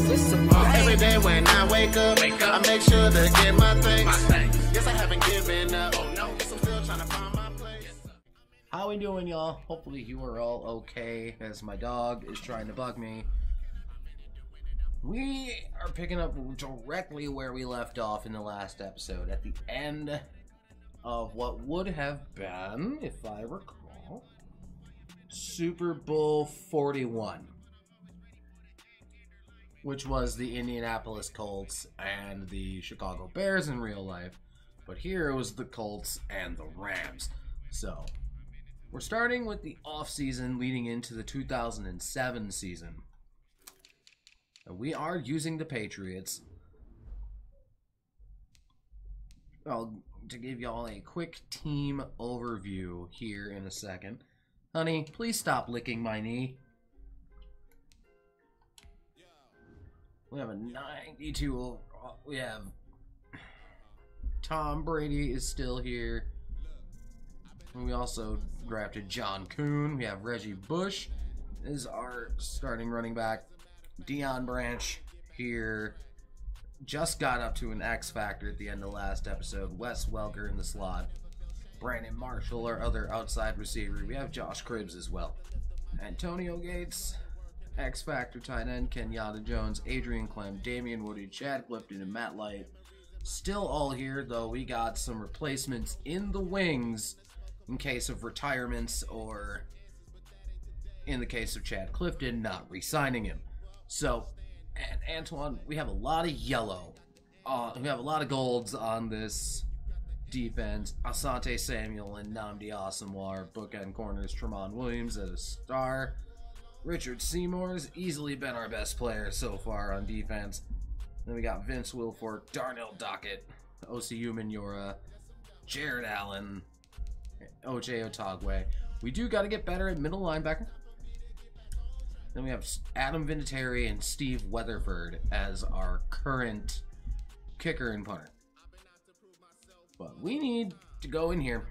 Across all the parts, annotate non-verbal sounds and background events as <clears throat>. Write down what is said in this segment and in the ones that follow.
It's a Every day when I wake up, wake up, I make sure to get my things. My things. Yes, I haven't given up. Oh no, I'm still trying to find my place. How we doing, y'all? Hopefully you are all okay, as my dog is trying to bug me. We are picking up directly where we left off in the last episode, at the end of what would have been, if I recall, Super Bowl 41, which was the Indianapolis Colts and the Chicago Bears in real life. But here it was the Colts and the Rams. So, we're starting with the offseason leading into the 2007 season. And we are using the Patriots. Well, to give y'all a quick team overview here in a second. Honey, please stop licking my knee. We have a 92 overall. Uh, we have Tom Brady is still here. And we also drafted John Kuhn. We have Reggie Bush is our starting running back. Deion Branch here just got up to an X Factor at the end of last episode. Wes Welker in the slot. Brandon Marshall, our other outside receiver. We have Josh Cribbs as well. Antonio Gates, X Factor tight end, Kenyatta Jones, Adrian Klemm, Damien Woody, Chad Clifton, and Matt Light. Still all here, though we got some replacements in the wings in case of retirements or in the case of Chad Clifton, not re signing him. So, and Antoine, we have a lot of yellow. Uh, we have a lot of golds on this defense. Asante Samuel and Nnamdi Asomugha, bookend corners. Tramon Williams as a star. Richard Seymour's easily been our best player so far on defense. Then we got Vince Wilfork, Darnell Dockett, Osi Umenyiora, Jared Allen, OJ Atogwe. We do got to get better at middle linebacker. Then we have Adam Vinatieri and Steve Weatherford as our current kicker and punter. But we need to go in here.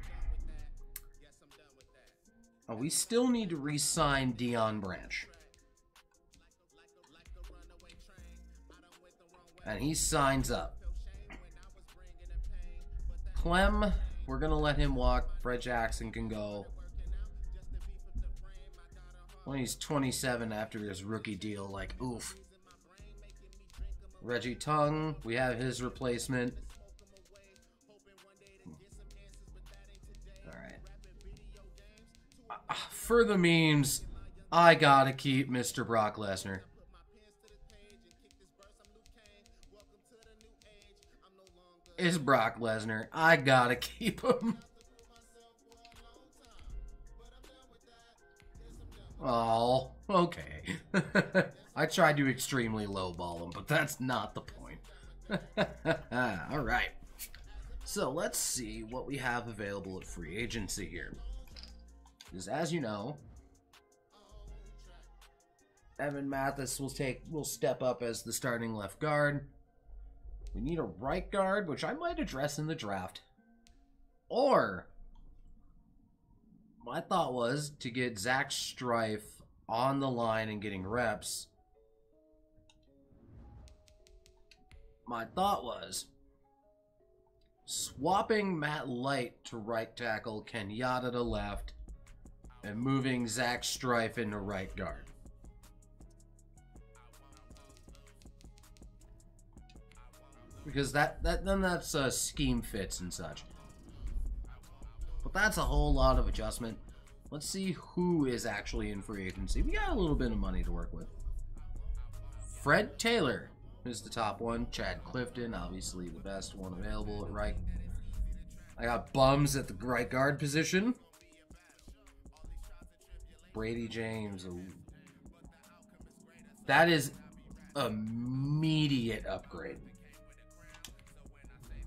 Oh, we still need to re-sign Deion Branch. And he signs up. Klemm, we're going to let him walk. Fred Jackson can go when he's 27 after his rookie deal. Like, oof. Reggie Tongue, we have his replacement. For the memes, I gotta keep Mr. Brock Lesnar. It's Brock Lesnar. I gotta <laughs> keep him. Oh, okay. <laughs> I tried to extremely lowball him, but that's not the point. <laughs> All right. So let's see what we have available at free agency here. Because as you know, Evan Mathis will take will step up as the starting left guard. We need a right guard, which I might address in the draft. Or my thought was to get Zach Strief on the line and getting reps. My thought was swapping Matt Light to right tackle, Kenyatta to left, and moving Zach Strief into right guard. Because that, that then that's uh, scheme fits and such. But that's a whole lot of adjustment. Let's see who is actually in free agency. We got a little bit of money to work with. Fred Taylor is the top one. Chad Clifton, obviously the best one available at right. I got bums at the right guard position. Bradie James. That is immediate upgrade.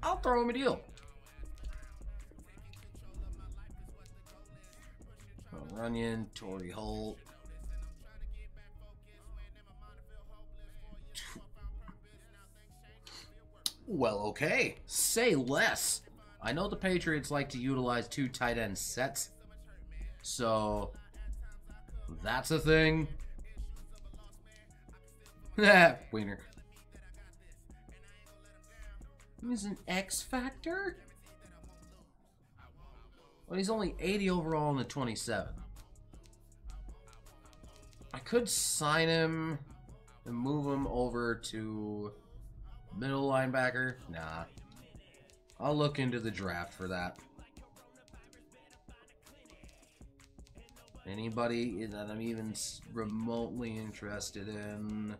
I'll throw him a deal. Runyan, Torry Holt. Well, okay. Say less. I know the Patriots like to utilize two tight end sets. So, that's a thing. <laughs> Wiener. He's an X Factor? Well, he's only 80 overall in the 27. I could sign him and move him over to middle linebacker. Nah. I'll look into the draft for that. Anybody that I'm even remotely interested in?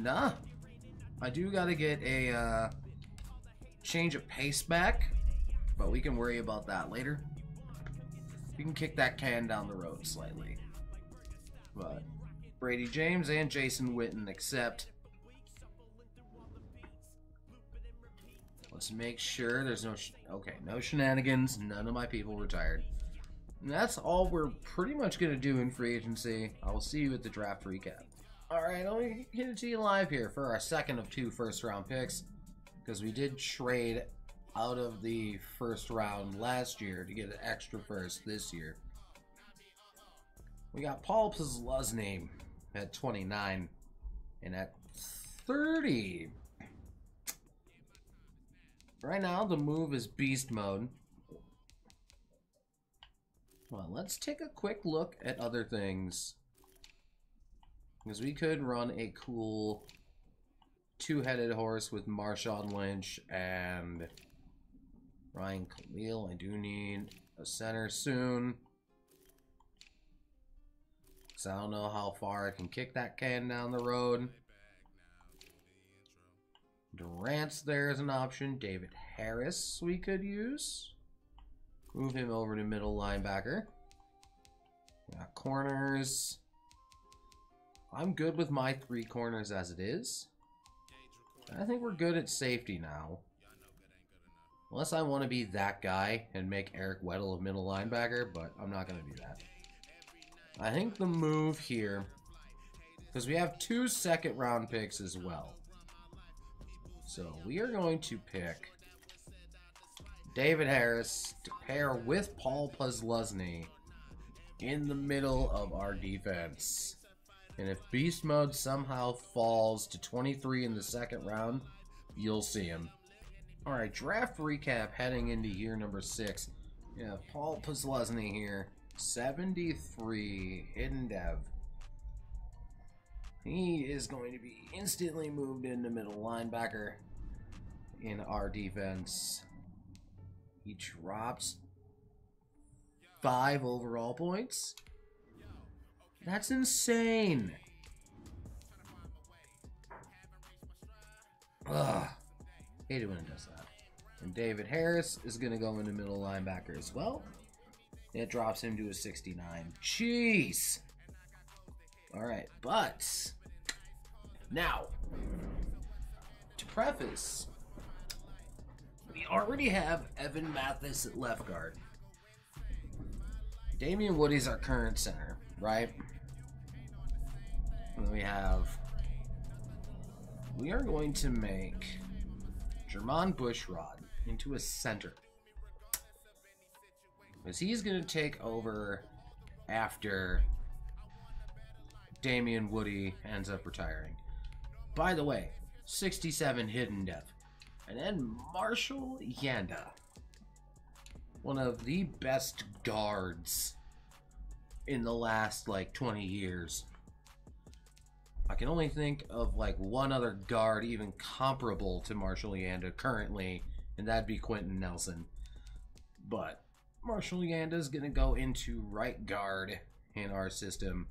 Nah. I do got to get a uh, change of pace back, but we can worry about that later. We can kick that can down the road slightly. But Bradie James and Jason Witten accept. Let's make sure there's no... okay, no shenanigans. None of my people retired. That's all we're pretty much going to do in free agency. I will see you at the draft recap. Alright, I'll hit it to you live here for our second of two first round picks. Because we did trade out of the first round last year to get an extra first this year. We got Paul name at 29 and at 30. Right now, the move is beast mode. Well, let's take a quick look at other things. Because we could run a cool two-headed horse with Marshawn Lynch and Ryan Kalil. I do need a center soon. So I don't know how far I can kick that can down the road. Durant's there as an option. David Harris we could use. Move him over to middle linebacker. Got corners. I'm good with my three corners as it is. I think we're good at safety now. Unless I want to be that guy and make Eric Weddle a middle linebacker, but I'm not going to do that. I think the move here, because we have two second round picks as well. So we are going to pick David Harris to pair with Paul Posluszny in the middle of our defense. And if Beast Mode somehow falls to 23 in the second round, you'll see him. Alright, draft recap heading into year number 6. Yeah, Paul Posluszny here. 73 hidden dev. He is going to be instantly moved into middle linebacker in our defense. He drops five overall points. That's insane. Ugh. Hate it when it does that. And David Harris is going to go into middle linebacker as well. It drops him to a 69. Jeez. All right, but now to preface, we already have Evan Mathis at left guard. Damien Woody's our current center, right? And we have. We are going to make Jermon Bushrod into a center. Because he's going to take over after Damien Woody ends up retiring. By the way, 67 hidden dev. And then Marshall Yanda. One of the best guards in the last like 20 years. I can only think of like one other guard even comparable to Marshall Yanda currently, and that'd be Quentin Nelson. But Marshall Yanda is going to go into right guard in our system.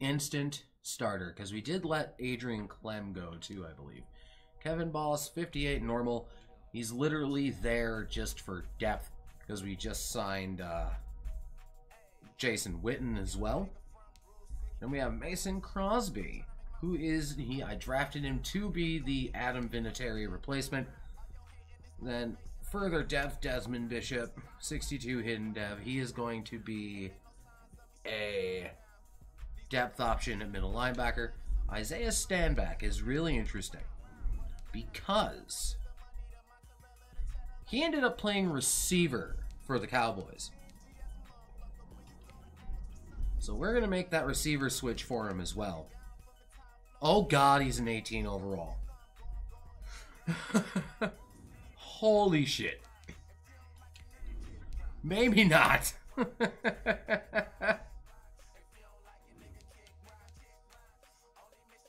Instant starter, because we did let Adrian Klemm go too, I believe. Kevin Boss, 58 normal. He's literally there just for depth, because we just signed uh, Jason Witten as well. Then we have Mason Crosby, who is he? I drafted him to be the Adam Vinatieri replacement. Then further depth, Desmond Bishop, 62 hidden dev. He is going to be a depth option at middle linebacker. Isaiah Stanback is really interesting because he ended up playing receiver for the Cowboys. So we're going to make that receiver switch for him as well. Oh god, he's an 18 overall. <laughs> Holy shit. Maybe not. <laughs>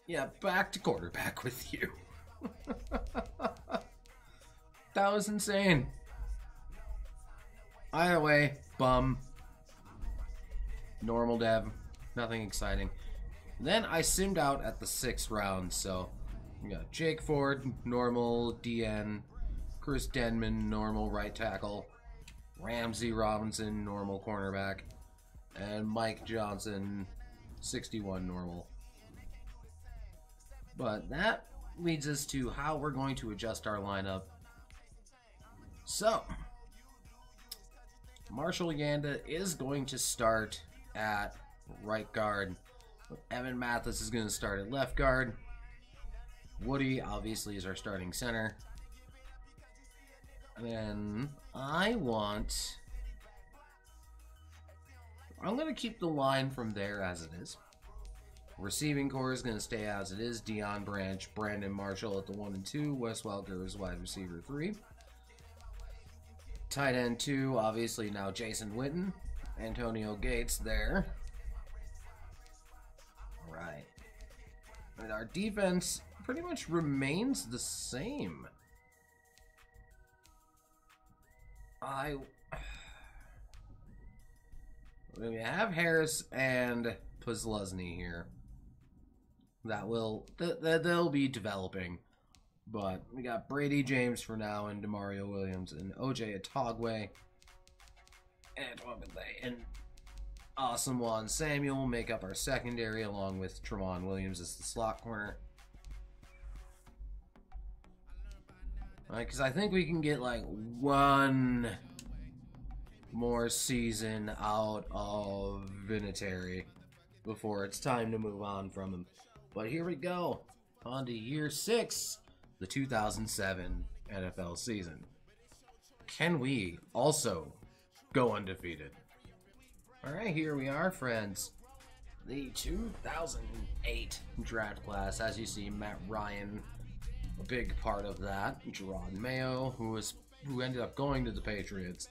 yeah, back to quarterback with you. <laughs> that was insane. Either way, bum. Normal dev. Nothing exciting. Then I simmed out at the sixth round, so we got Jake Ford, normal DN, Chris Denman, normal right tackle, Ramsey Robinson, normal cornerback, and Mike Johnson, 61 normal. But that leads us to how we're going to adjust our lineup. So, Marshall Yanda is going to start at right guard. Evan Mathis is going to start at left guard. Woody obviously is our starting center. And then I want. I'm going to keep the line from there as it is. Receiving core is going to stay as it is. Deion Branch, Brandon Marshall at the 1 and 2. Wes Welker is wide receiver 3. Tight end 2, obviously now Jason Witten. Antonio Gates there. Alright. And our defense pretty much remains the same. I... <sighs> We have Harris and Posluszny here. That will... That, they'll be developing. But we got Bradie James for now and Demario Williams and OJ Atogwe. Bethea and Asomugha Samuel make up our secondary along with Tramon Williams as the slot corner. Because I think we can get like one more season out of Vinatieri before it's time to move on from him. But here we go. On to year six, the 2007 NFL season. Can we also go undefeated? Alright, here we are, friends. The 2008 draft class. As you see, Matt Ryan, a big part of that. Jerod Mayo, who was who ended up going to the Patriots.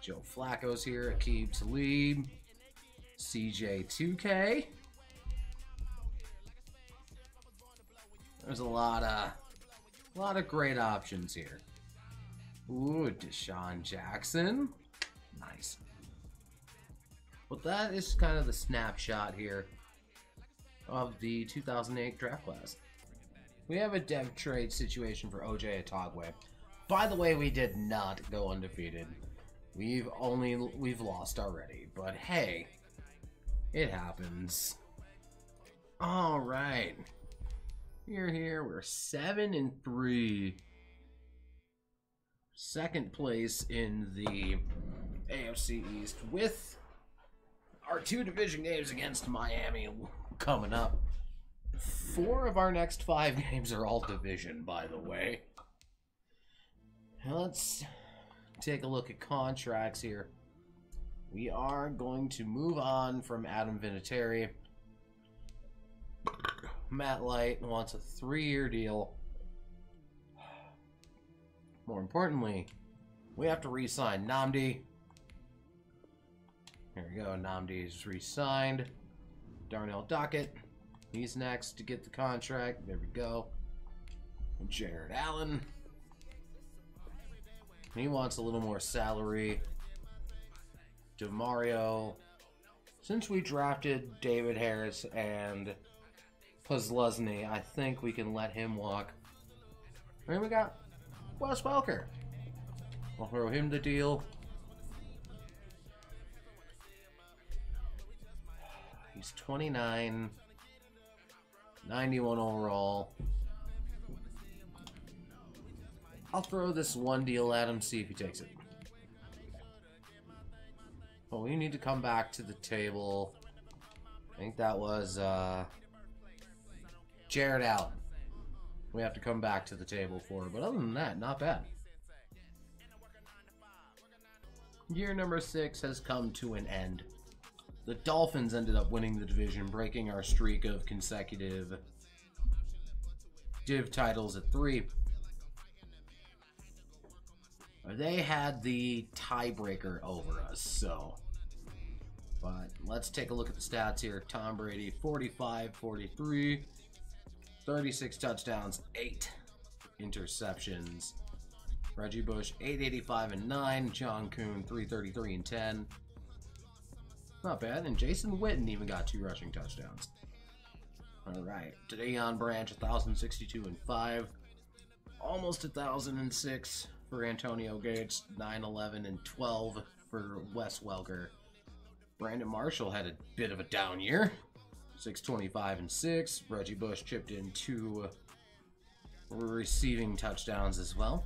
Joe Flacco's here, Aqib Talib, CJ2K. There's a lot of a lot of great options here. Ooh, DeSean Jackson. Nice. Well, that is kind of the snapshot here of the 2008 draft class. We have a dev trade situation for OJ Atogwe. By the way, we did not go undefeated. We've only we've lost already, but hey, it happens. All right. Here, here, we're seven and three. Second place in the AFC East with our two division games against Miami coming up. Four of our next five <laughs> games are all division, by the way. Let's take a look at contracts here. We are going to move on from Adam Vinatieri. Matt Light wants a three-year deal. More importantly, we have to re-sign Nnamdi. Here we go. Nnamdi is re-signed. Darnell Dockett. He's next to get the contract. There we go. Jared Allen. He wants a little more salary. DeMario. Since we drafted David Harris and Posluszny, I think we can let him walk. And we got Wes Welker. I'll throw him the deal. He's 29, 91 overall. I'll throw this one deal at him, see if he takes it. But we need to come back to the table. I think that was uh, Jared Allen. We have to come back to the table for, but other than that, not bad. Year number six has come to an end. The Dolphins ended up winning the division, breaking our streak of consecutive div titles at three. They had the tiebreaker over us, so. But let's take a look at the stats here. Tom Brady, 45 43, 36 touchdowns, 8 interceptions. Reggie Bush, 885 and 9. John Kuhn, 333 and 10. Not bad. And Jason Witten even got two rushing touchdowns. All right. Deion Branch, 1,062 and 5. Almost 1,006 for Antonio Gates, 911 and 12 for Wes Welker. Brandon Marshall had a bit of a down year, 625 and 6. Reggie Bush chipped in two receiving touchdowns as well.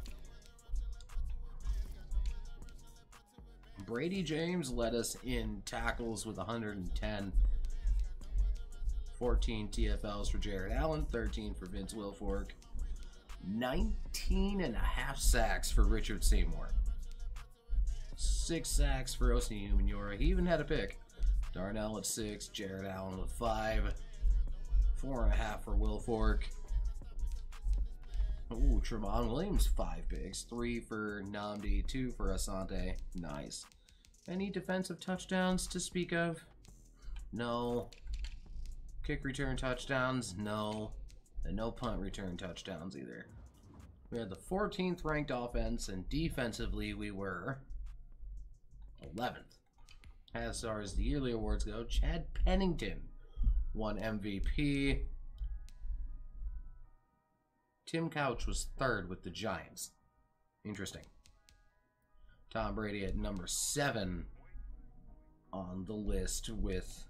Bradie James led us in tackles with 110. 14 TFLs for Jared Allen, 13 for Vince Wilfork, 19 and a half sacks for Richard Seymour. Six sacks for Osi Umenyiora. He even had a pick. Darnell at six, Jared Allen at five, four and a half for Wilfork. Ooh, Tramon Williams, five picks. Three for Nnamdi, two for Asante. Nice. Any defensive touchdowns to speak of? No. Kick return touchdowns? No. And no punt return touchdowns either. We had the 14th ranked offense, and defensively we were 11th. As far as the yearly awards go, Chad Pennington won MVP. Tim Couch was third with the Giants. Interesting. Tom Brady at number seven on the list with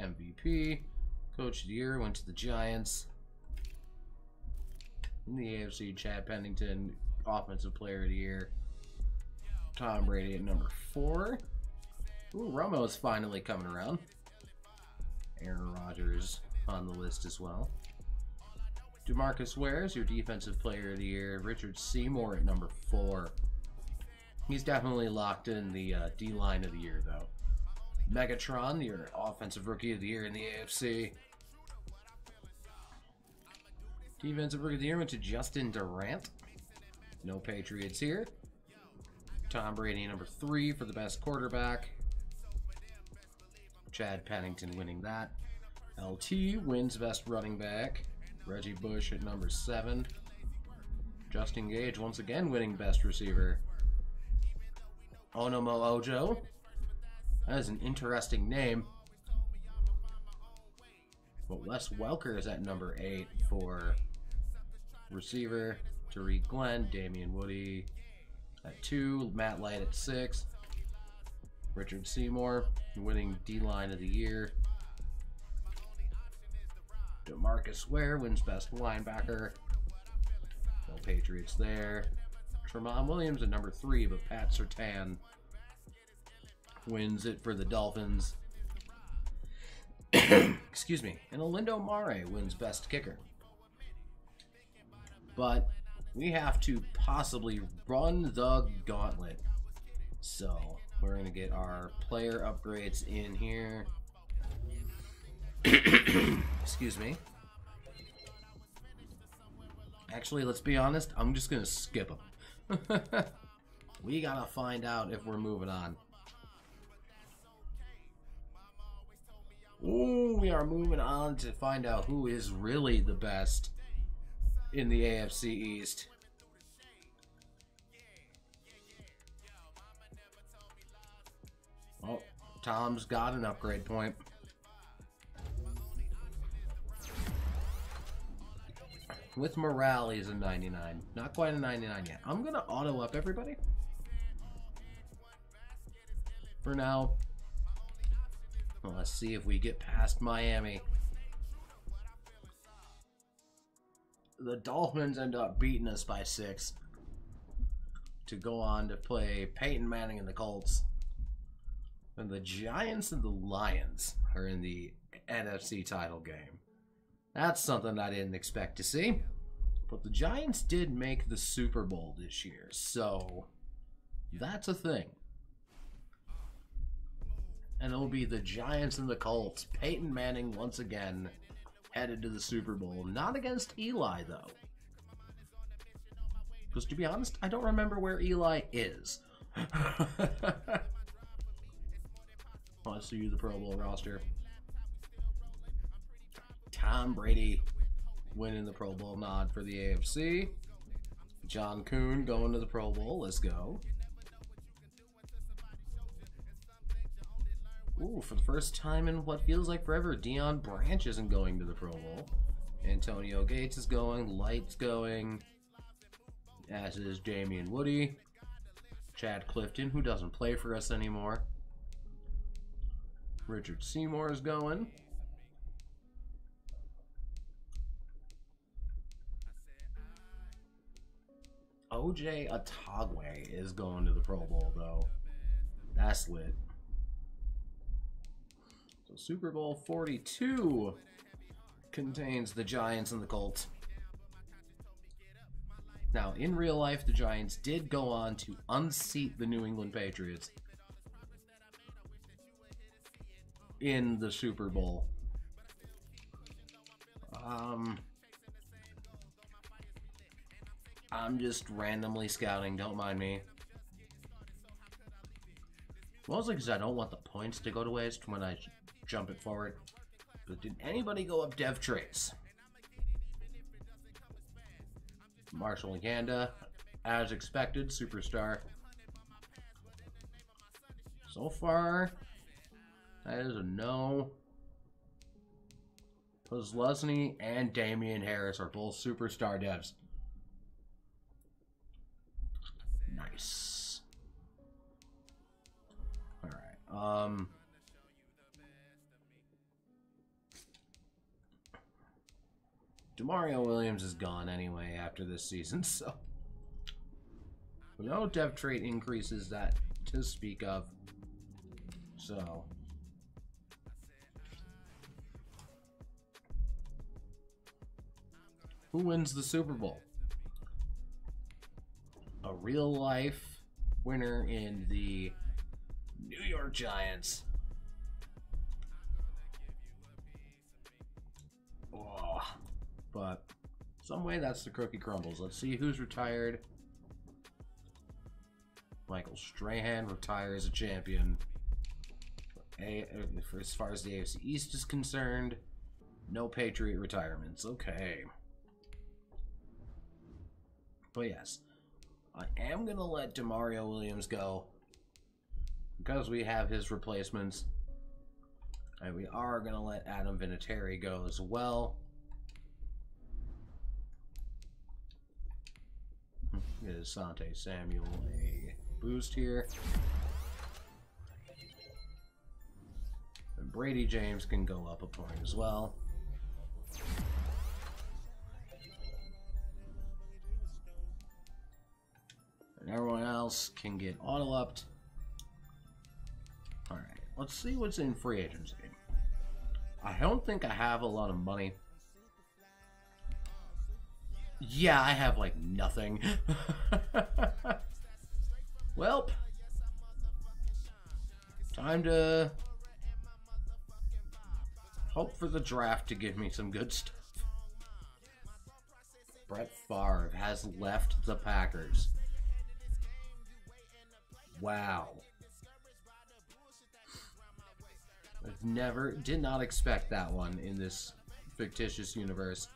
MVP. Coach of the year went to the Giants. In the AFC, Chad Pennington, Offensive Player of the Year. Tom Brady at number four. Ooh, Romo's finally coming around. Aaron Rodgers on the list as well. Demarcus Ware is your Defensive Player of the Year. Richard Seymour at number four. He's definitely locked in the uh, D line of the year, though. Megatron, your Offensive Rookie of the Year in the AFC. Defensive Rookie of the Year went to Justin Durant. No Patriots here. Tom Brady, number three for the best quarterback. Chad Pennington winning that. LT wins best running back. Reggie Bush at number seven. Justin Gage once again winning best receiver. Onome Ojo. That is an interesting name. But Wes Welker is at number eight for receiver. Tarik Glenn, Damien Woody at two, Matt Light at six, Richard Seymour winning D line of the year. Demarcus Ware wins best linebacker. No Patriots there. Tramon Williams at number three, but Pat Surtain wins it for the Dolphins. <coughs> Excuse me. And Olindo Mare wins best kicker. But we have to possibly run the gauntlet. So we're going to get our player upgrades in here. <coughs> Excuse me. Actually, let's be honest, I'm just going to skip them. <laughs> we got to find out if we're moving on. Ooh, we are moving on to find out who is really the best in the AFC East. Tom's got an upgrade point. With morale, he's a 99. Not quite a 99 yet. I'm going to auto up everybody. For now. Let's see if we get past Miami. the Dolphins end up beating us by six to go on to play Peyton Manning and the Colts. And the Giants and the Lions are in the NFC title game. That's something I didn't expect to see. But the Giants did make the Super Bowl this year, so that's a thing. And it'll be the Giants and the Colts. Peyton Manning once again headed to the Super Bowl. Not against Eli, though. Because to be honest, I don't remember where Eli is. <laughs> Let's see the Pro Bowl roster. Tom Brady winning the Pro Bowl nod for the AFC. John Kuhn going to the Pro Bowl. Let's go. Ooh, for the first time in what feels like forever, Deion Branch isn't going to the Pro Bowl. Antonio Gates is going, Light's going, as is Damien Woody. Chad Clifton, who doesn't play for us anymore. Richard Seymour is going. OJ Atogwe is going to the Pro Bowl, though. That's lit. So Super Bowl 42 contains the Giants and the Colts. Now, in real life, the Giants did go on to unseat the New England Patriots in the Super Bowl. Um, I'm just randomly scouting, don't mind me. Mostly because I don't want the points to go to waste when I jump it forward. But did anybody go up Dev Trace? Marshall Yanda, as expected, superstar. So far, that is a no. Lesney and Damian Harris are both superstar devs. Nice. Alright, um... Demario Williams is gone anyway after this season, <laughs> so... No dev trait increases that to speak of. So... Who wins the Super Bowl? A real life winner in the New York Giants. Oh, but some way that's the cookie crumbles. Let's see who's retired. Michael Strahan retires a champion. A, as far as the AFC East is concerned, no Patriot retirements. Okay. But yes, I am going to let Demario Williams go because we have his replacements. And we are going to let Adam Vinatieri go as well. Get Asante Samuel a boost here. And Bradie James can go up a point as well. Else can get auto-upped. Alright, let's see what's in free agency. I don't think I have a lot of money. Yeah, I have like nothing. <laughs> Welp. Time to hope for the draft to give me some good stuff. Brett Favre has left the Packers. Wow. I've never, did not expect that one in this fictitious universe.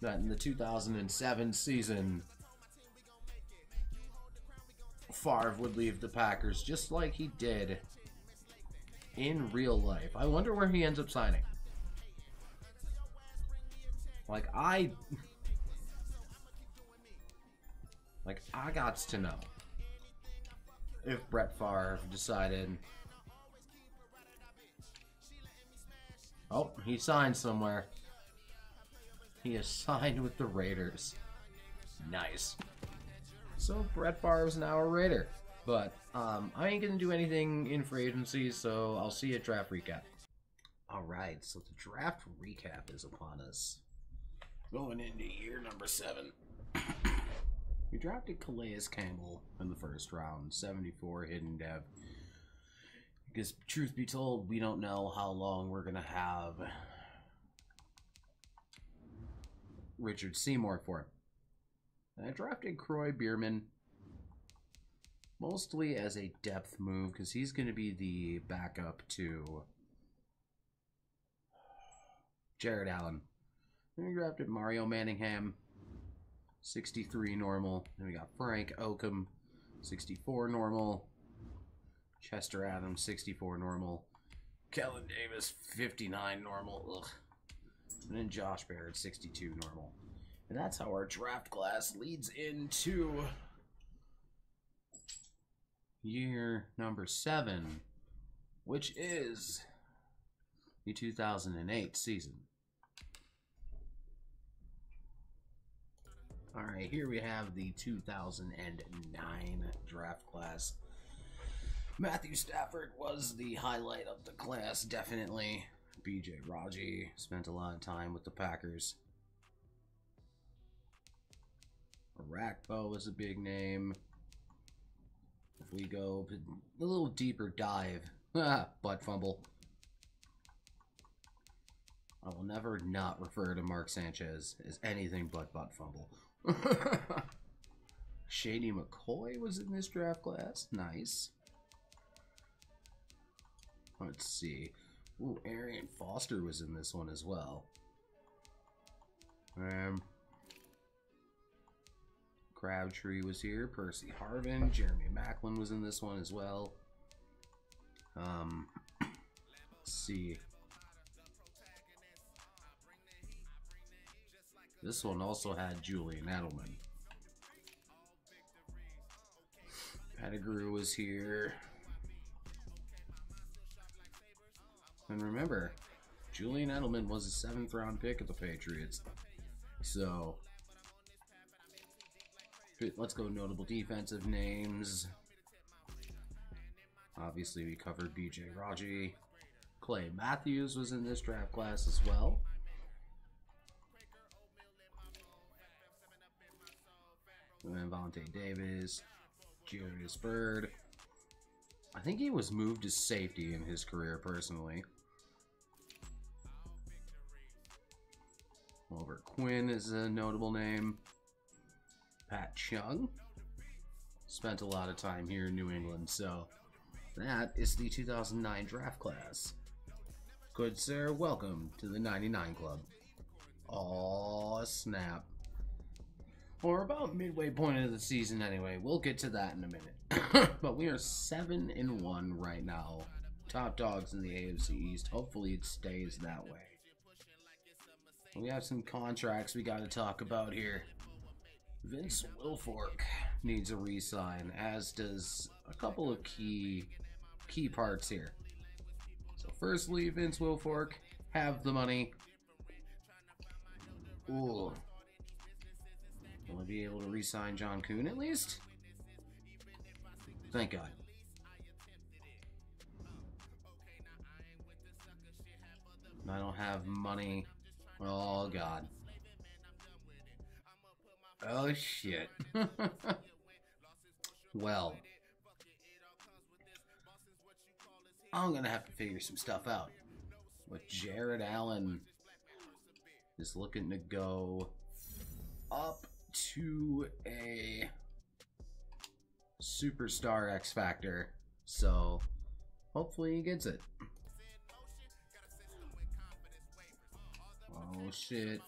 That in the 2007 season, Favre would leave the Packers just like he did in real life. I wonder where he ends up signing. Like, I... Like, I got to know if Brett Favre decided. Oh, he signed somewhere. He is signed with the Raiders. Nice. So Brett Favre is now a Raider. But um, I ain't gonna do anything in free agency, so I'll see you at draft recap. Alright, so the draft recap is upon us. Going into year number seven. We drafted Calais Campbell in the first round, 74 hidden dev. Because, truth be told, we don't know how long we're going to have Richard Seymour for. And I drafted Kroy Biermann mostly as a depth move because he's going to be the backup to Jared Allen. Then we drafted Mario Manningham, 63 normal. Then we got Frank Okam, 64 normal. Chester Adams, 64 normal. Kellen Davis, 59 normal. Ugh. And then Josh Barrett, 62 normal. And that's how our draft class leads into year number seven, which is the 2008 season. All right, here we have the 2009 draft class. Matthew Stafford was the highlight of the class, definitely. BJ Raji spent a lot of time with the Packers. Orakpo was a big name. If we go a little deeper dive, <laughs> ah, butt fumble. I will never not refer to Mark Sanchez as anything but butt fumble. <laughs> Shady McCoy was in this draft class. Nice. Let's see. Ooh, Arian Foster was in this one as well. Um, Crabtree was here. Percy Harvin. Jeremy Maclin was in this one as well. Um, <clears throat> let's see. This one also had Julian Edelman. Pettigrew was here. And remember, Julian Edelman was a seventh round pick of the Patriots. So, let's go notable defensive names. Obviously, we covered BJ Raji. Clay Matthews was in this draft class as well. Vontae Davis, Julius Byrd. I think he was moved to safety in his career personally. Oliver Quinn is a notable name. Pat Chung spent a lot of time here in New England, so that is the 2009 draft class. Good sir, welcome to the 99 Club. Aw, snap. Or about midway point of the season anyway. We'll get to that in a minute. <coughs> but we are 7 in 1 right now. Top dogs in the AFC East. Hopefully it stays that way. We have some contracts we got to talk about here. Vince Wilfork needs a re-sign, as does a couple of key key parts here. So firstly, Vince Wilfork, have the money. Ooh. Will be able to re-sign John Kuhn at least? Thank God. I don't have money. Oh God. Oh shit. <laughs> well. I'm gonna have to figure some stuff out. With Jared Allen is looking to go up to a superstar X Factor. So hopefully he gets it. Oh shit.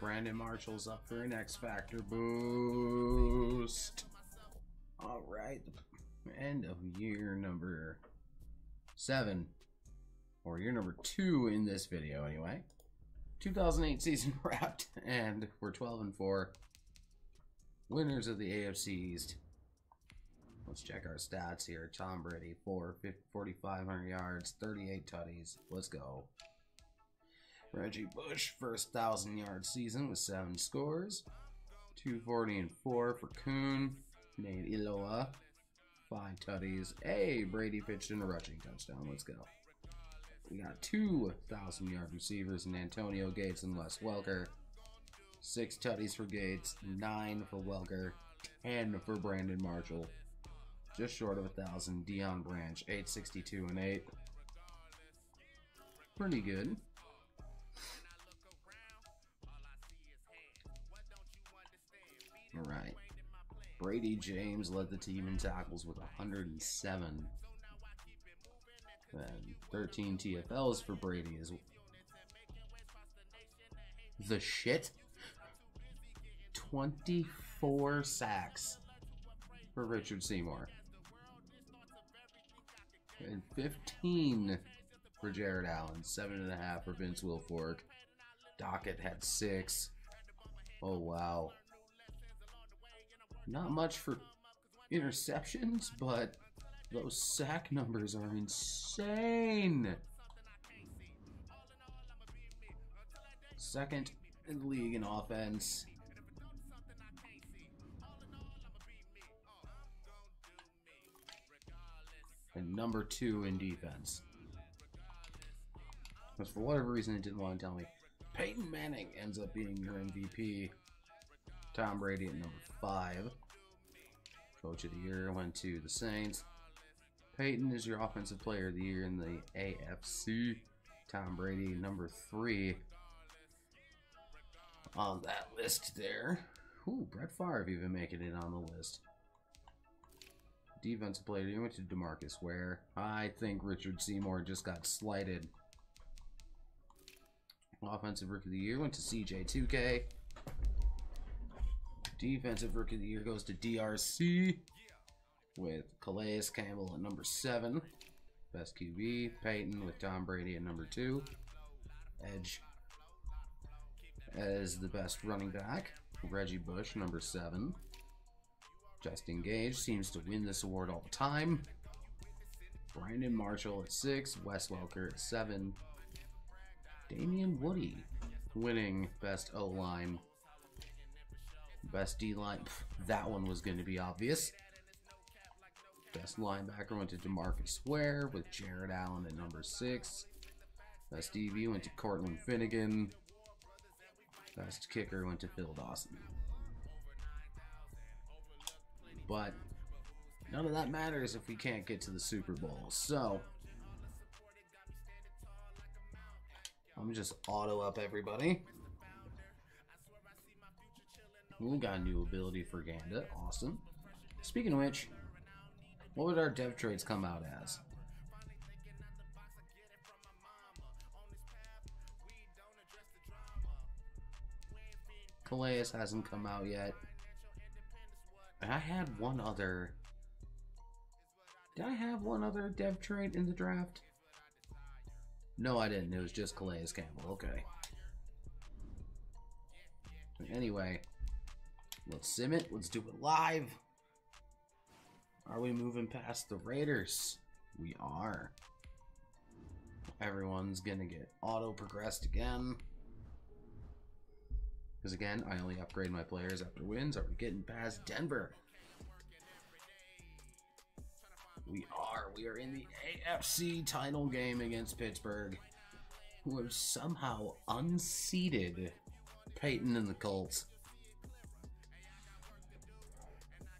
Brandon Marshall's up for an X Factor boost. Alright. End of year number seven. Or year number two in this video anyway. 2008 season <laughs> wrapped, and we're 12 and 4. Winners of the AFC East. Let's check our stats here. Tom Brady, 4, 4,500 yards, 38 tutties. Let's go. Reggie Bush, first 1,000 yard season with 7 scores. 240 and 4 for Kuhn. Nate Ilaoa, 5 tutties. Hey, Brady pitched in a rushing touchdown. Let's go. We got 2,000 yard receivers in Antonio Gates and Wes Welker. 6 tutties for Gates, 9 for Welker, 10 for Brandon Marshall. Just short of a 1,000. Deion Branch, 862 and 8. Pretty good. right. Bradie James led the team in tackles with 107. And 13 TFLs for Brady is the shit. 24 sacks for Richard Seymour. And 15 for Jared Allen. Seven and a half for Vince Wilfork. Dockett had six. Oh wow. Not much for interceptions, but those sack numbers are insane. Second in the league in offense. And number two in defense. Because for whatever reason it didn't want to tell me. Peyton Manning ends up being your MVP. Tom Brady at number five. Coach of the year went to the Saints. Peyton is your offensive player of the year in the AFC. Tom Brady, number three on that list there. Ooh, Brett Favre even making it on the list. Defensive player, you went to Demarcus Ware. I think Richard Seymour just got slighted. Offensive Rookie of the Year went to CJ2K. Defensive Rookie of the Year goes to DRC with Calais Campbell at number seven. Best QB, Peyton with Tom Brady at number two. Edge as the best running back, Reggie Bush, number seven. Justin Gage seems to win this award all the time. Brandon Marshall at six, Wes Welker at seven. Damien Woody winning best O line. Best D line. That one was going to be obvious. Best linebacker went to Demarcus Ware with Jared Allen at number six. Best DB went to Cortland Finnegan. Best kicker went to Phil Dawson. But none of that matters if we can't get to the Super Bowl. So I'm just auto up everybody. We got a new ability for Ganda. Awesome. Speaking of which, what would our dev trades come out as? Calais hasn't come out yet. And I had one other. Did I have one other dev trade in the draft? No, I didn't. It was just Calais Campbell. Okay. Anyway, let's sim it. Let's do it live. Are we moving past the Raiders? We are. Everyone's gonna get auto progressed again. Because again, I only upgrade my players after wins. Are we getting past Denver? We are. We are in the AFC title game against Pittsburgh, who have somehow unseated Peyton and the Colts.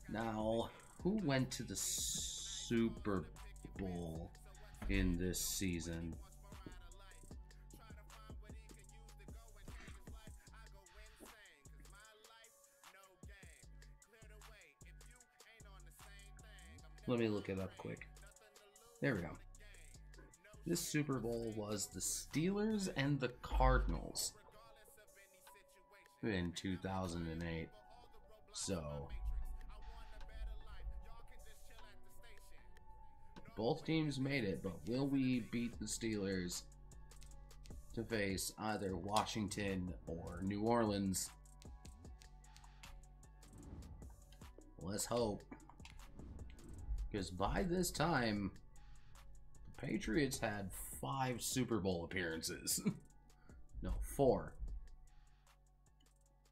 Now, who went to the Super Bowl in this season? Let me look it up quick. There we go. This Super Bowl was the Steelers and the Cardinals in 2008. So, both teams made it, but will we beat the Steelers to face either Washington or New Orleans? Let's hope. Because by this time, the Patriots had five Super Bowl appearances. <laughs> no, four.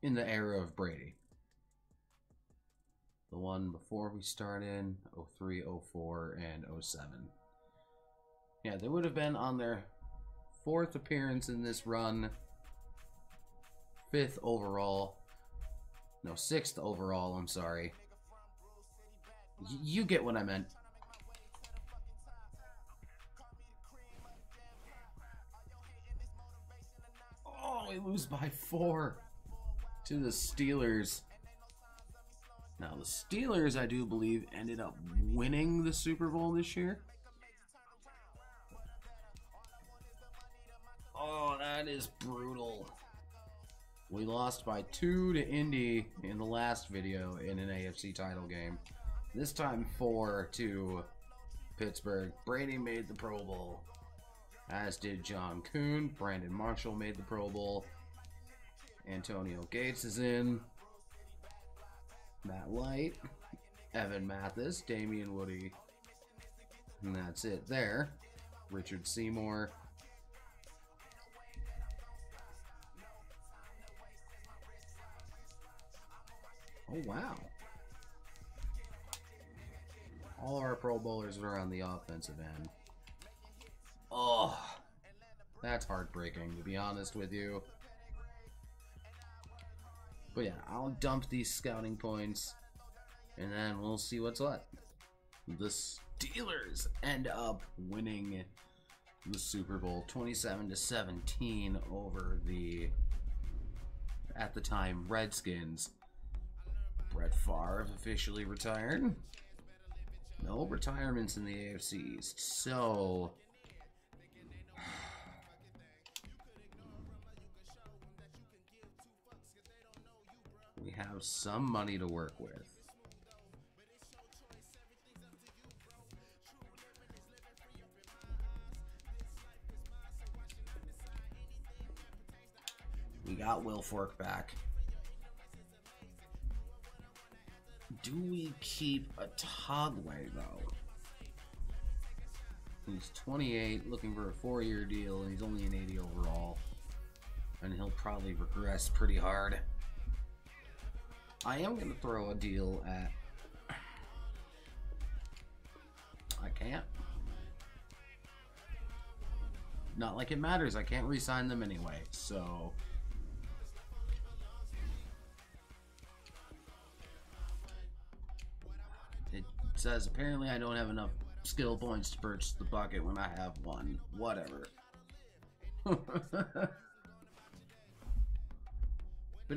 In the era of Brady. The one before we started, 03, 04, and 07. Yeah, they would have been on their fourth appearance in this run. Fifth overall. No, sixth overall, I'm sorry. Y you get what I meant. Oh, we lose by four to the Steelers. Now, the Steelers, I do believe, ended up winning the Super Bowl this year. Oh, that is brutal. We lost by two to Indy in the last video in an AFC title game. This time four to Pittsburgh. Brady made the Pro Bowl, as did John Kuhn. Brandon Marshall made the Pro Bowl. Antonio Gates is in. Matt Light, Evan Mathis, Damien Woody, and that's it there. Richard Seymour. Oh, wow. All our Pro Bowlers are on the offensive end. Oh, that's heartbreaking, to be honest with you. But yeah, I'll dump these scouting points, and then we'll see what's what. The Steelers end up winning the Super Bowl 27 to 17 over the at the time Redskins. Brett Favre officially retired. No retirements in the AFC East. So have some money to work with. We got Wilfork back. Do we keep a Togway though? He's 28, looking for a four-year deal, and he's only an 80 overall. And he'll probably regress pretty hard. I am going to throw a deal at... I can't. Not like it matters. I can't re-sign them anyway, so... It says apparently I don't have enough skill points to purchase the bucket when I have one. Whatever. <laughs> but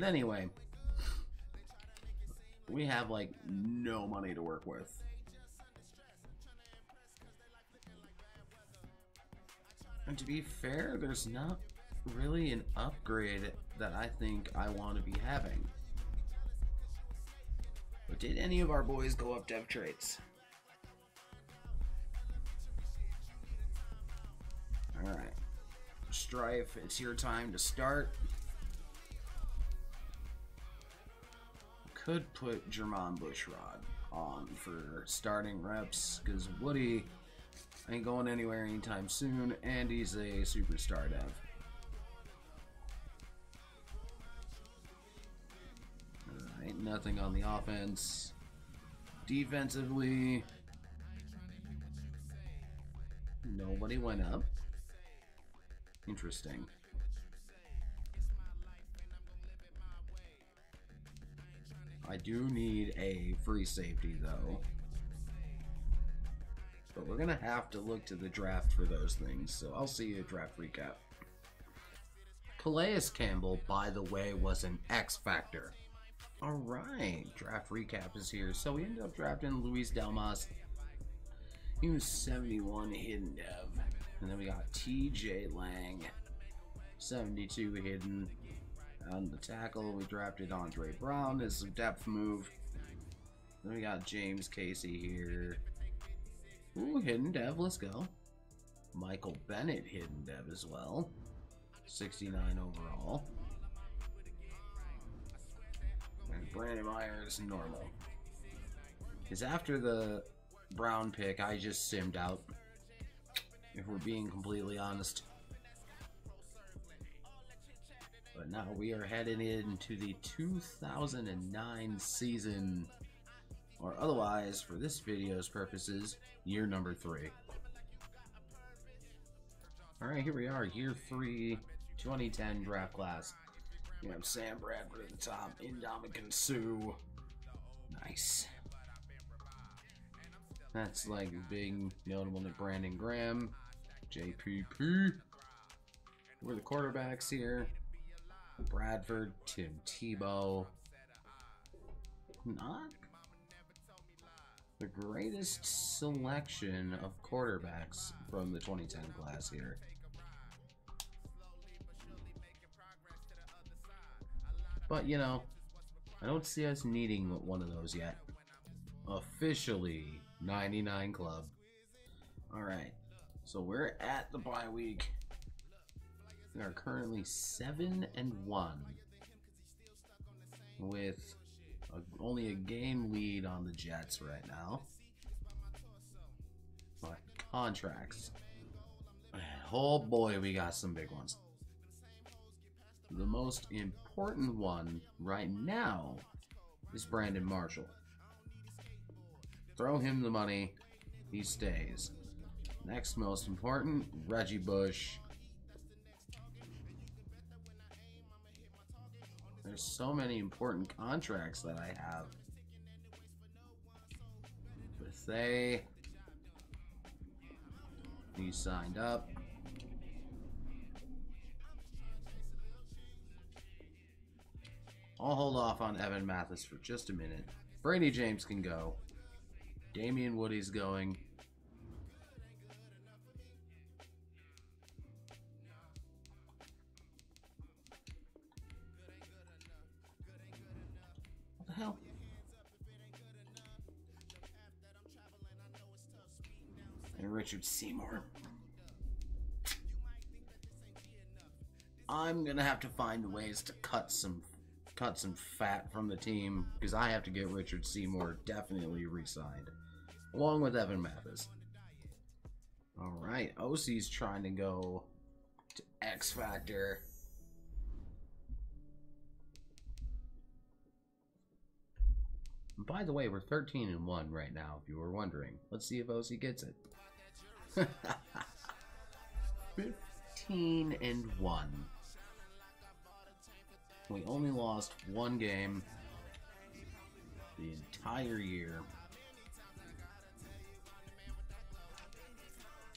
anyway, we have like no money to work with. And to be fair, there's not really an upgrade that I think I want to be having. But did any of our boys go up dev traits? Alright. Strief, it's your time to start. Could put Jermon Bushrod on for starting reps, because Woody ain't going anywhere anytime soon, and he's a superstar dev. Uh, ain't nothing on the offense. Defensively, nobody went up. Interesting. I do need a free safety though. But we're gonna have to look to the draft for those things, so I'll see you at draft recap. Calais Campbell, by the way, was an X Factor. Alright, draft recap is here. So we ended up drafting Louis Delmas. He was 71 hidden dev. And then we got TJ Lang, 72 hidden. On the tackle, we drafted Andre Brown as a depth move. Then we got James Casey here. Ooh, hidden dev, let's go. Michael Bennett, hidden dev as well. 69 overall. And Brandon Myers, normal. Because after the Brown pick, I just simmed out if we're being completely honest. But now we are headed into the 2009 season, or otherwise, for this video's purposes, year number three. Alright, here we are, year three, 2010 draft class. We have Sam Bradford at the top, Ndamukong Suh. Nice. That's like big notable to Brandon Graham. JPP. We're the quarterbacks here. Bradford, Tim Tebow. Not the greatest selection of quarterbacks from the 2010 class here. But, you know, I don't see us needing one of those yet. Officially 99 Club. Alright, so we're at the bye week. Are currently 7 and 1 with a, only a game lead on the Jets right now. But contracts. Oh boy, we got some big ones. The most important one right now is Brandon Marshall. Throw him the money, he stays. Next most important, Reggie Bush. There's so many important contracts that I have. Bethea. He signed up. I'll hold off on Evan Mathis for just a minute. Bradie James can go. Damien Woody's going. Hell? And Richard Seymour. I'm gonna have to find ways to cut some cut some fat from the team because I have to get Richard Seymour definitely re-signed, along with Evan Mathis. All right, Osi's trying to go to X Factor. By the way, we're 13 and 1 right now, if you were wondering. Let's see if Osi gets it. <laughs> 15 and 1. We only lost one game the entire year.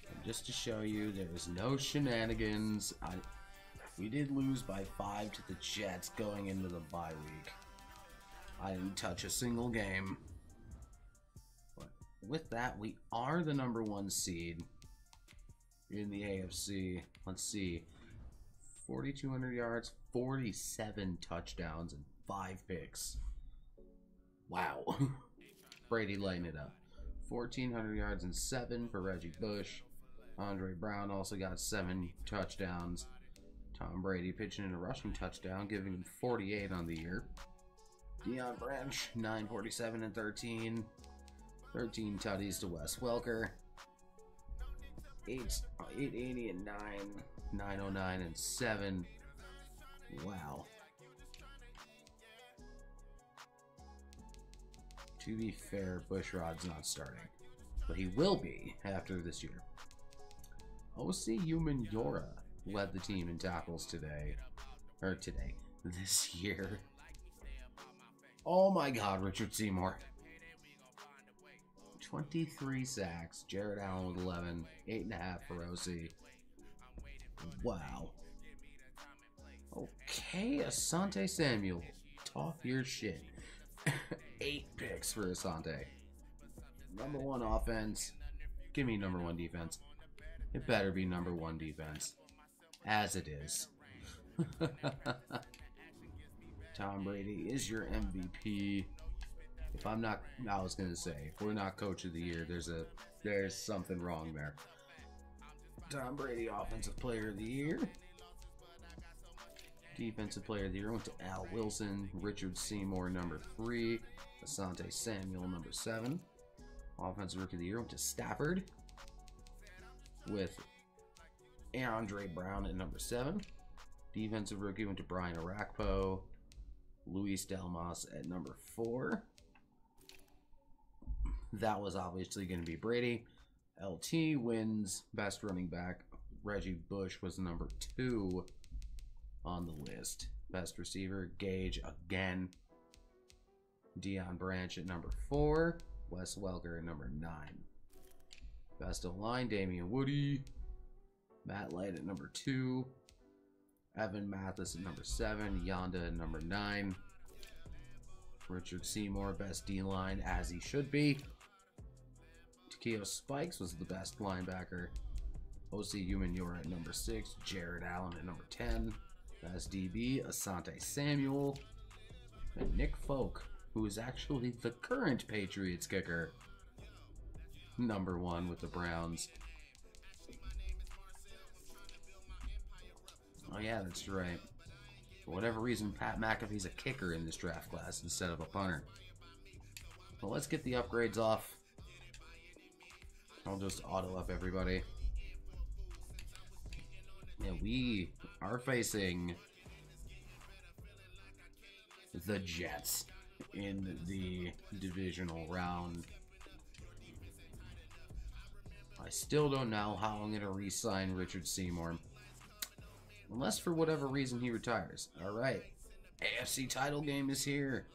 And just to show you, there was no shenanigans. I, we did lose by five to the Jets going into the bye week. I didn't touch a single game. But with that, we are the number one seed in the AFC. Let's see. 4,200 yards, 47 touchdowns, and 5 picks. Wow. <laughs> Brady lighting it up. 1,400 yards and 7 for Reggie Bush. Andre Brown also got 7 touchdowns. Tom Brady pitching in a rushing touchdown, giving him 48 on the year. Deion Branch, 947 and 13. 13 tutties to Wes Welker. 8, 880 and 9. 909 and 7. Wow. To be fair, Bushrod's not starting. But he will be after this year. Osi Human Umenyiora led the team in tackles today. Or today. <laughs> This year. Oh my god, Richard Seymour. 23 sacks. Jared Allen with 11. 8.5 for Osi. Wow. Okay, Asante Samuel. Talk your shit. <laughs> Eight picks for Asante. Number one offense. Give me number one defense. It better be number one defense. As it is. <laughs> Tom Brady is your MVP. If I'm not, I was gonna say, if we're not coach of the year, there's a, there's something wrong there. Tom Brady, offensive player of the year. Defensive player of the year went to Al Wilson, Richard Seymour, number three, Asante Samuel, number seven. Offensive rookie of the year went to Stafford, with Andre Brown at number seven. Defensive rookie went to Brian Orakpo, Louis Delmas at number four. That was obviously going to be Brady. LT wins best running back. Reggie Bush was number two on the list. Best receiver, Gage again. Deion Branch at number four. Wes Welker at number nine. Best of line, Damien Woody. Matt Light at number two. Evan Mathis at number seven. Yonda at number nine. Richard Seymour, best D line as he should be. Keo Spikes was the best linebacker. Osi Umenyiora at number 6. Jared Allen at number 10. Best DB, Asante Samuel. And Nick Folk, who is actually the current Patriots kicker. Number 1 with the Browns. Oh yeah, that's right. For whatever reason, Pat McAfee's a kicker in this draft class instead of a punter. Well, let's get the upgrades off. I'll just auto up everybody. Yeah, we are facing the Jets in the divisional round. I still don't know how I'm going to re-sign Richard Seymour. Unless for whatever reason he retires. Alright. AFC title game is here.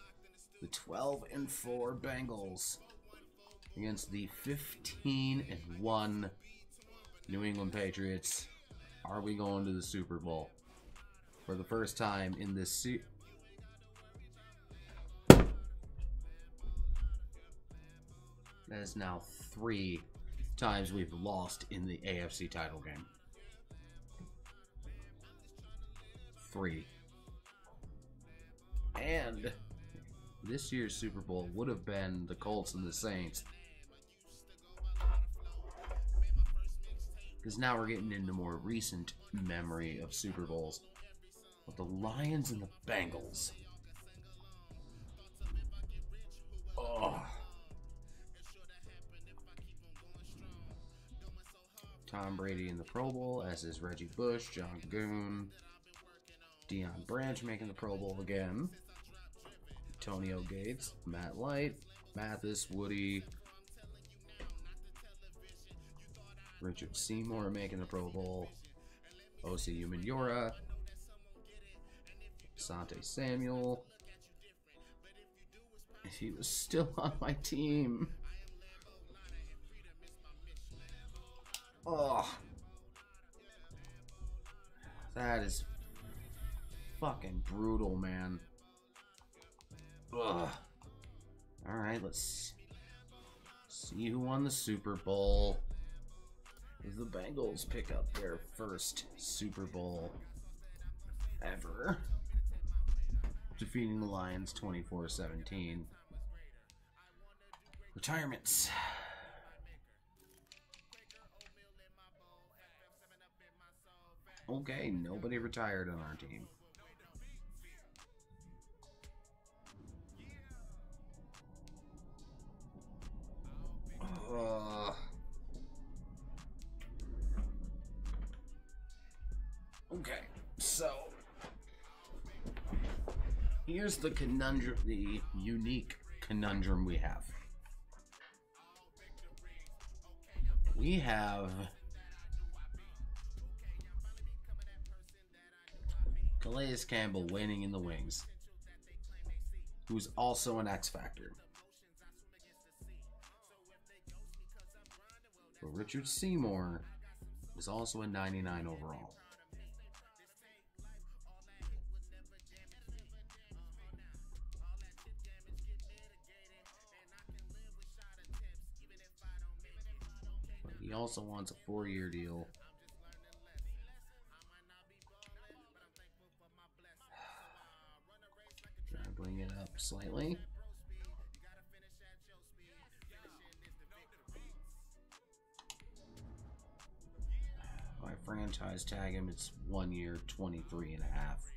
The 12 and 4 Bengals against the 15 and 1 New England Patriots. Are we going to the Super Bowl for the first time in this se- That is now three times we've lost in the AFC title game. And this year's Super Bowl would have been the Colts and the Saints. Because now we're getting into more recent memory of Super Bowls. With the Lions and the Bengals. Oh. Tom Brady in the Pro Bowl, as is Reggie Bush, John Kuhn, Deion Branch making the Pro Bowl again. Antonio Gates, Matt Light, Mathis, Woody, Richard Seymour making the Pro Bowl, Osi Umenyiora, Sante Samuel. If he was still on my team. Oh. That is fucking brutal, man. Ugh. Alright, let's see who won the Super Bowl. The Bengals pick up their first Super Bowl ever. Defeating the Lions 24 17. Retirements. Okay, nobody retired on our team. Uh, okay, so here's the conundrum, the unique conundrum we have. We have Calais Campbell winning in the wings, who's also an X Factor. But Richard Seymour is also a 99 overall. He also wants a four year deal. <sighs> Try to bring it up slightly. Franchise tag him, it's one year, 23 and a half.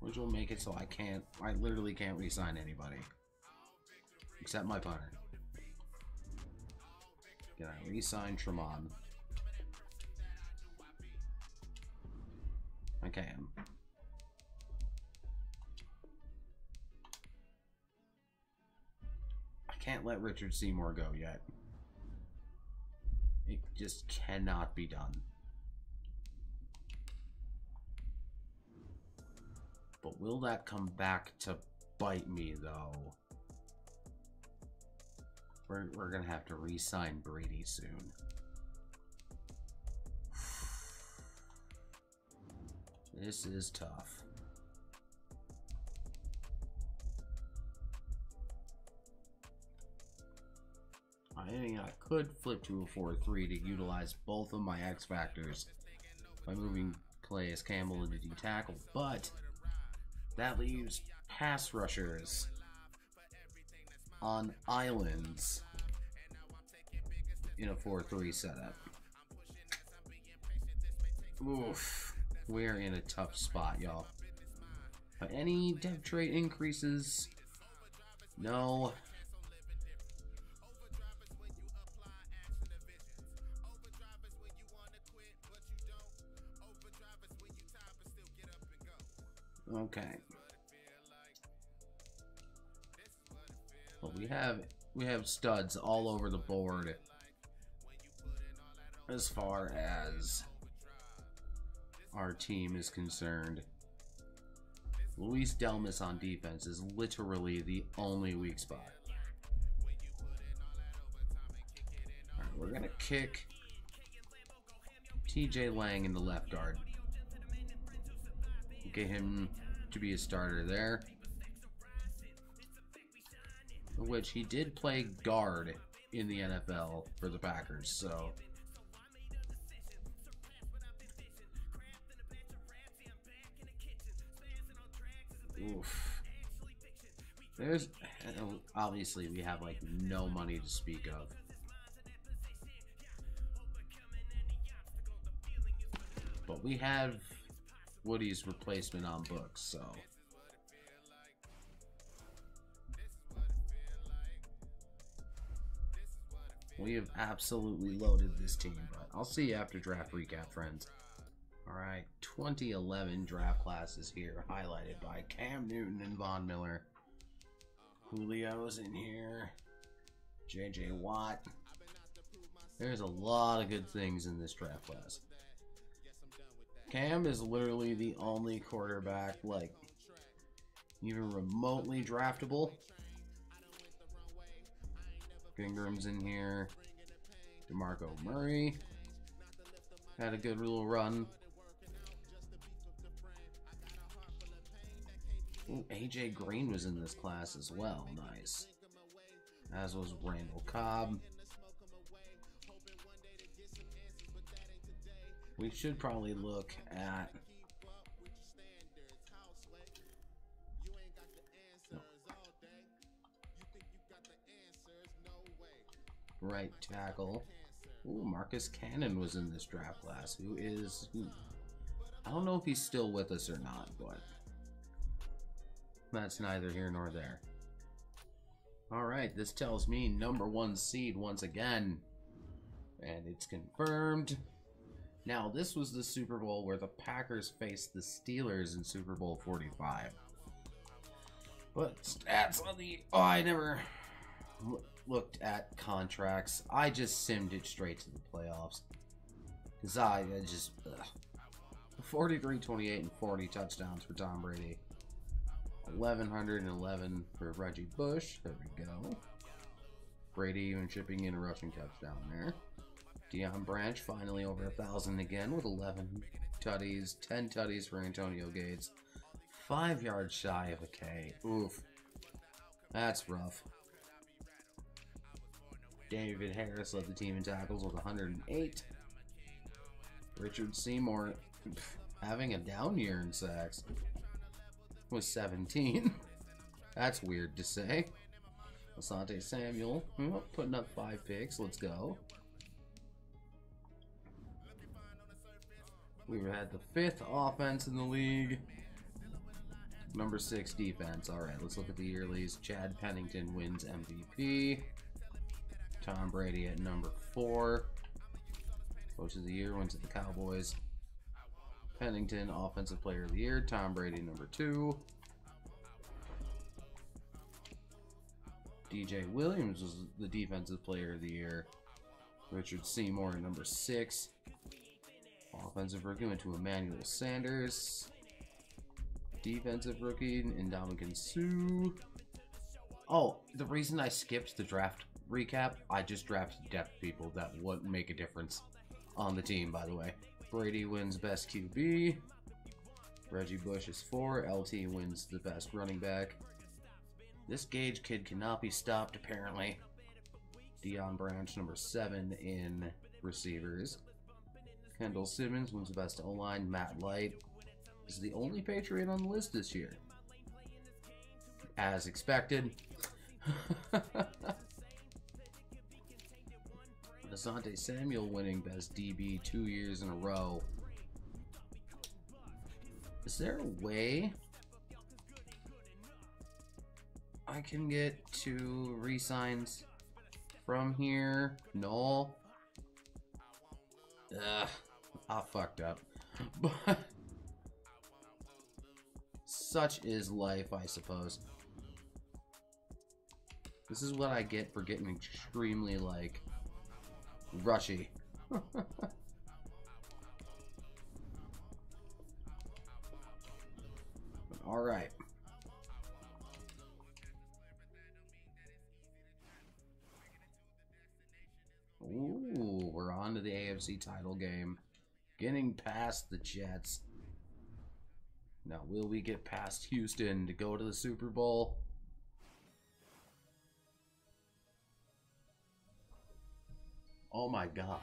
Which will make it so I can't, I literally can't re-sign anybody. Except my punter. Can I re-sign Tremont? I can. Can't let Richard Seymour go yet. It just cannot be done. But will that come back to bite me, though? We're, we're gonna have to re-sign Brady soon. <sighs> This is tough. Could flip to a 4-3 to utilize both of my X factors by moving Calais Campbell into D tackle, but that leaves pass rushers on islands in a 4-3 setup. Oof. We're in a tough spot, y'all. Any dev trait increases? No. Okay. Well, we have we have studs all over the board as far as our team is concerned. Louis Delmas on defense is literally the only weak spot. Alright, we're gonna kick TJ Lang in the left guard. Get him to be a starter there. Which he did play guard in the NFL for the Packers, so Oof. There's obviously we have like no money to speak of. But we have Woody's replacement on books, so we have absolutely loaded this team, but I'll see you after draft recap, friends. Alright, 2011 draft classes here, highlighted by Cam Newton and Von Miller. Julio's in here. JJ Watt. There's a lot of good things in this draft class. Cam is literally the only quarterback, like, even remotely draftable. Ingram's in here. DeMarco Murray. Had a good little run. Ooh, AJ Green was in this class as well. Nice. As was Randall Cobb. We should probably look at right tackle. Ooh, Marcus Cannon was in this draft class. Who is who? I don't know if he's still with us or not, but that's neither here nor there. Alright, this tells me number one seed once again. And it's confirmed. Now, this was the Super Bowl where the Packers faced the Steelers in Super Bowl 45. But stats on the... Oh, I never looked at contracts. I just simmed it straight to the playoffs. Because I, I just... Ugh. 43, 28, and 40 touchdowns for Tom Brady. 1111 for Reggie Bush. There we go. Brady even chipping in a rushing touchdown there. Deion Branch finally over a thousand again with 11 tutties, 10 tutties for Antonio Gates. Five yards shy of a K. Oof. That's rough. David Harris led the team in tackles with 108. Richard Seymour <laughs> having a down year in sacks was 17. <laughs> That's weird to say. Asante Samuel hmm, putting up five picks. Let's go. We had the fifth offense in the league. Number six defense. All right, let's look at the yearlies. Chad Pennington wins MVP. Tom Brady at number four. Coach of the year wins at the Cowboys. Pennington, Offensive Player of the Year. Tom Brady, number two. DJ Williams was the Defensive Player of the Year. Richard Seymour, number six. Offensive rookie went to Emmanuel Sanders. Defensive rookie, Ndamukong Suh. Oh, the reason I skipped the draft recap, I just drafted depth people that wouldn't make a difference on the team, by the way. Brady wins best QB. Reggie Bush is four. LT wins the best running back. This Gage kid cannot be stopped, apparently. Deion Branch, number seven in receivers. Kendall Simmons wins the best O line. Matt Light is the only Patriot on the list this year. As expected. <laughs> Asante Samuel winning best DB two years in a row. Is there a way I can get two resigns from here? No. Ugh, I fucked up. <laughs> But such is life, I suppose. This is what I get for getting extremely, like, rushy. <laughs> Alright. Ooh, we're on to the AFC title game. Getting past the Jets. Now, will we get past Houston to go to the Super Bowl? Oh my god.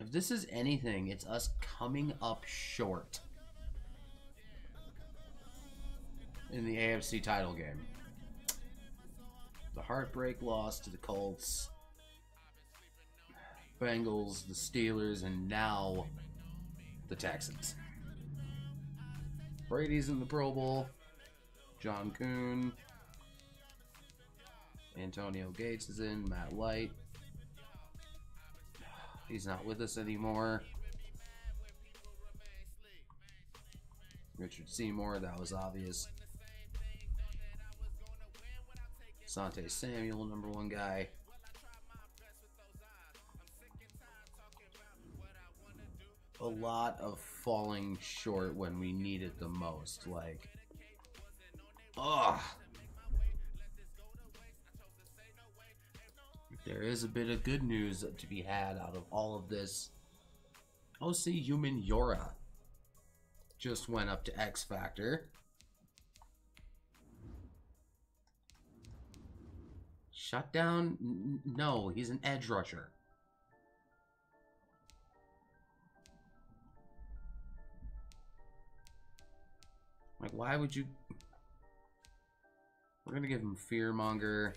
If this is anything, it's us coming up short in the AFC title game. The heartbreak loss to the Colts, Bengals, the Steelers, and now the Texans. Brady's in the Pro Bowl. John Kuhn. Antonio Gates is in. Matt Light. He's not with us anymore. Richard Seymour, that was obvious. Sante Samuel, number one guy. A mm-hmm. lot of falling short when we need it the most. Like, ugh. There is a bit of good news to be had out of all of this. Osi Umenyiora just went up to X Factor. Shut down? No, he's an edge rusher. Like, why would you... We're gonna give him Fearmonger.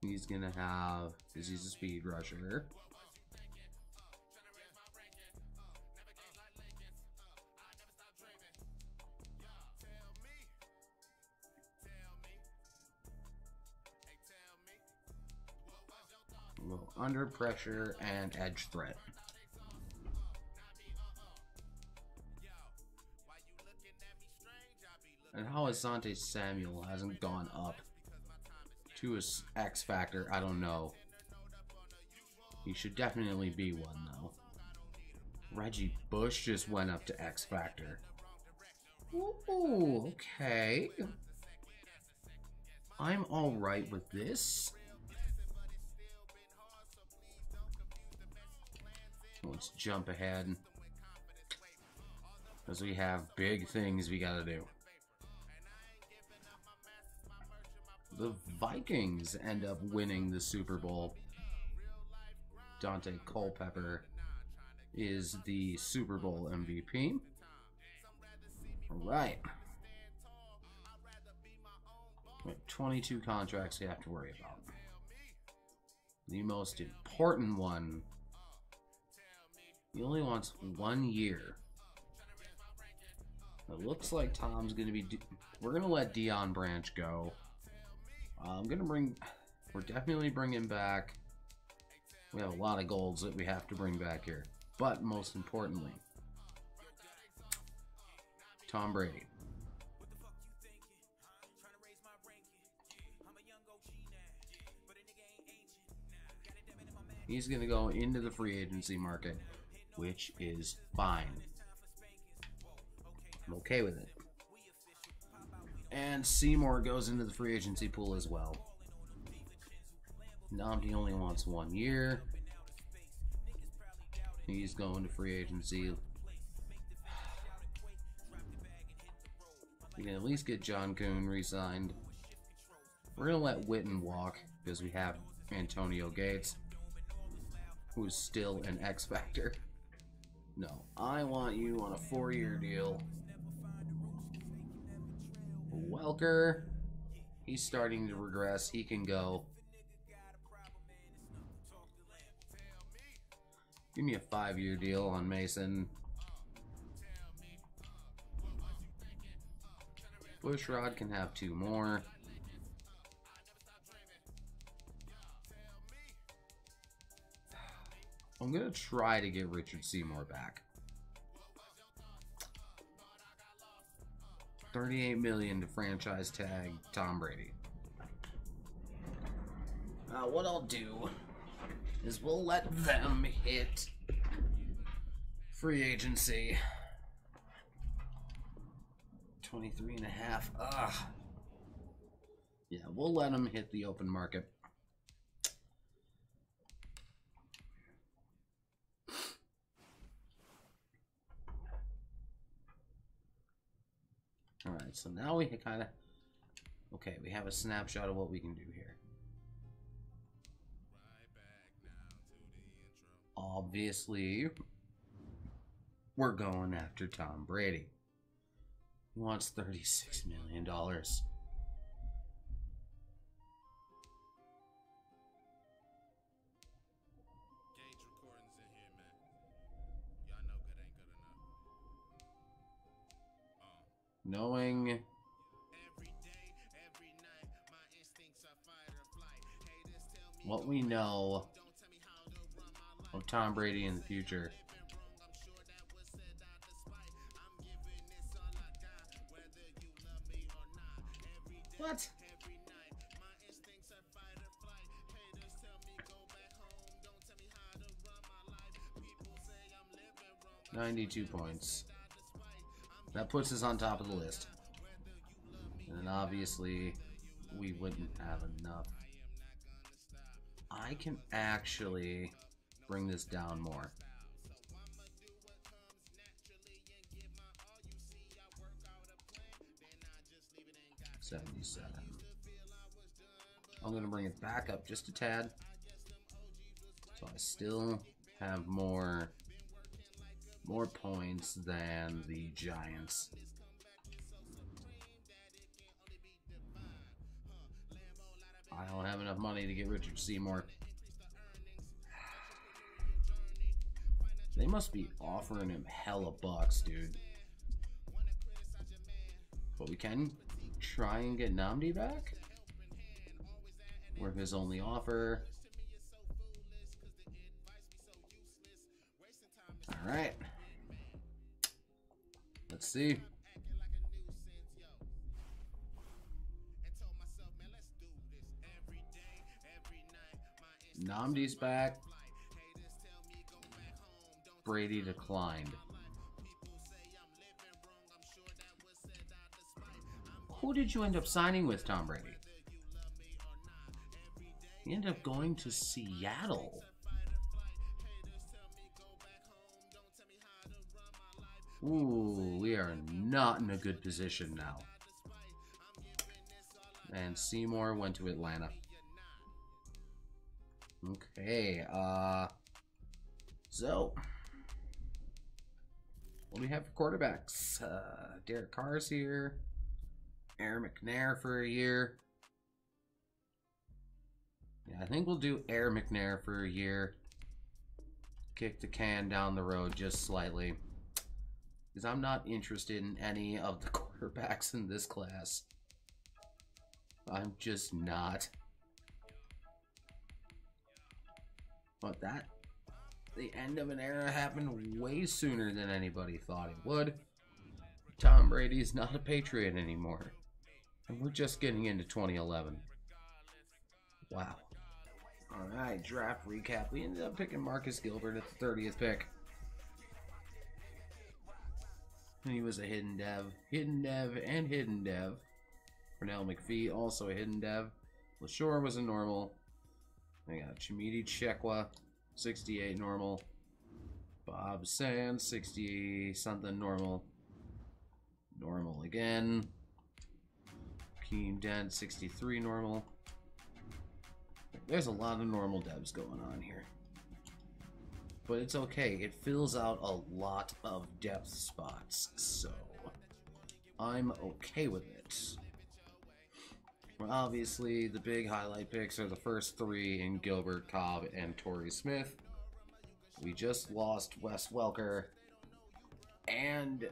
He's gonna have, because he's a speed rusher. Under pressure and edge threat. And how Asante Samuel hasn't gone up to his X Factor, I don't know. He should definitely be one, though. Reggie Bush just went up to X Factor. Ooh, okay. I'm alright with this. Let's jump ahead. Because we have big things we gotta do. The Vikings end up winning the Super Bowl. Daunte Culpepper is the Super Bowl MVP. Alright. 22 contracts you have to worry about. The most important one, he only wants one year. It looks like Tom's going to be... We're going to let Deion Branch go. I'm gonna bring. We're definitely bringing back. We have a lot of golds that we have to bring back here, but most importantly, Tom Brady. He's gonna go into the free agency market, which is fine. I'm okay with it. And Seymour goes into the free agency pool as well. Nnamdi only wants one year. He's going to free agency. We can at least get John Kuhn re-signed. We're gonna let Witten walk because we have Antonio Gates, who is still an X Factor. No, I want you on a four-year deal. Welker, he's starting to regress. He can go. Give me a five-year deal on Mason. Bushrod can have two more. I'm gonna try to get Richard Seymour back. 38 million to franchise tag Tom Brady. Uh, what I'll do is we'll let them hit free agency. 23 and a half. Ugh. Yeah, we'll let them hit the open market. Alright, so now we kind of... Okay, we have a snapshot of what we can do here. Obviously, we're going after Tom Brady. He wants $36 million. To what we know of Tom Brady in the future. Been wrong, I'm sure that was said out of spite. I'm giving this all I got, whether you love me or not. Every day, What? every night, my instincts are fight or flight. Haters tell me go back home, don't tell me how to run my life. People say I'm living wrong. 92 points. That puts us on top of the list. And then obviously, we wouldn't have enough. I can actually bring this down more. 77. I'm to bring it back up just a tad. So I still have more more points than the Giants. I don't have enough money to get Richard Seymour. They must be offering him hella bucks, dude. But we can try and get Nnamdi back. We're his only offer. Alright. Let's see. Nnamdi's back. Brady declined. Who did you end up signing with, Tom Brady? You ended up going to Seattle. Ooh, we are not in a good position now. And Seymour went to Atlanta. Okay, uh... So... What do we have for quarterbacks? Uh, Derek Carr's here. Air McNair for a year. Yeah, I think we'll do Air McNair for a year. Kick the can down the road just slightly. Because I'm not interested in any of the <laughs> quarterbacks in this class. I'm just not. But that, the end of an era happened way sooner than anybody thought it would. Tom Brady is not a Patriot anymore. And we're just getting into 2011. Wow. Alright, draft recap. We ended up picking Marcus Gilbert at the 30th pick. He was a hidden dev. Hidden dev and hidden dev. Pernell McPhee, also a hidden dev. Leshoure was a normal. I got Chimdi Chekwa, 68 normal. Bob Sands, 60 something normal. Normal again. Keen Dent 63 normal. There's a lot of normal devs going on here. But it's okay, it fills out a lot of depth spots, so I'm okay with it. Obviously, the big highlight picks are the first three in Gilbert, Cobb, and Torrey Smith. We just lost Wes Welker and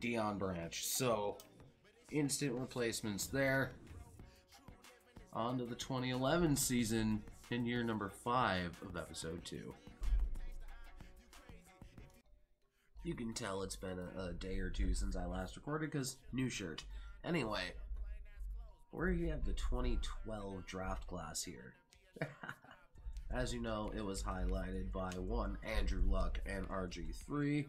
Deion Branch, so instant replacements there. On to the 2011 season in year number 5 of episode 2. You can tell it's been a, a day or two since I last recorded because new shirt. Anyway, we have the 2012 draft class here. <laughs> As you know, it was highlighted by one Andrew Luck and RG3.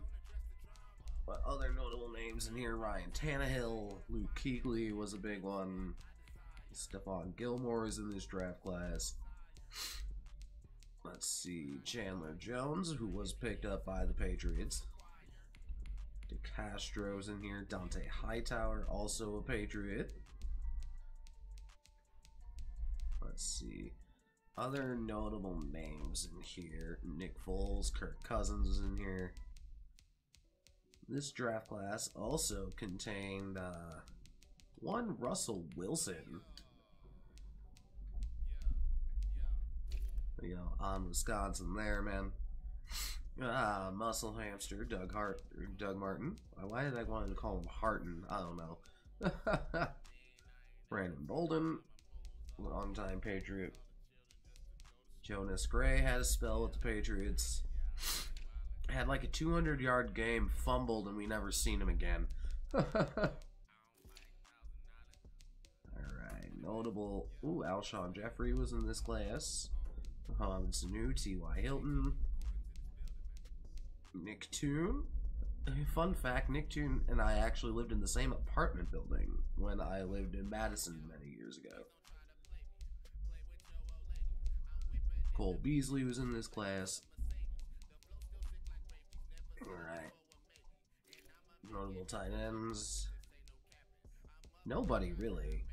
But other notable names in here Ryan Tannehill, Luke Kuechly was a big one. Stephon Gilmore is in this draft class. Let's see, Chandler Jones, who was picked up by the Patriots. DeCastro's in here. Dont'a Hightower, also a Patriot. Let's see. Other notable names in here. Nick Foles, Kirk Cousins is in here. This draft class also contained uh, one Russell Wilson. You know, on Wisconsin there, man. Ah, Muscle Hamster, Doug Hart, Doug Martin. Why did I want to call him Harton? I don't know. <laughs> Brandon Bolden, longtime Patriot. Jonas Gray had a spell with the Patriots. Had like a 200 yard game, fumbled, and we never seen him again. <laughs> Alright, notable. Ooh, Alshon Jeffery was in this class. Mohamed Sanu, T.Y. Hilton. Nick Toon. <laughs> Fun fact Nick Toon and I actually lived in the same apartment building when I lived in Madison many years ago. Cole Beasley was in this class. Alright. Notable tight ends. Nobody really.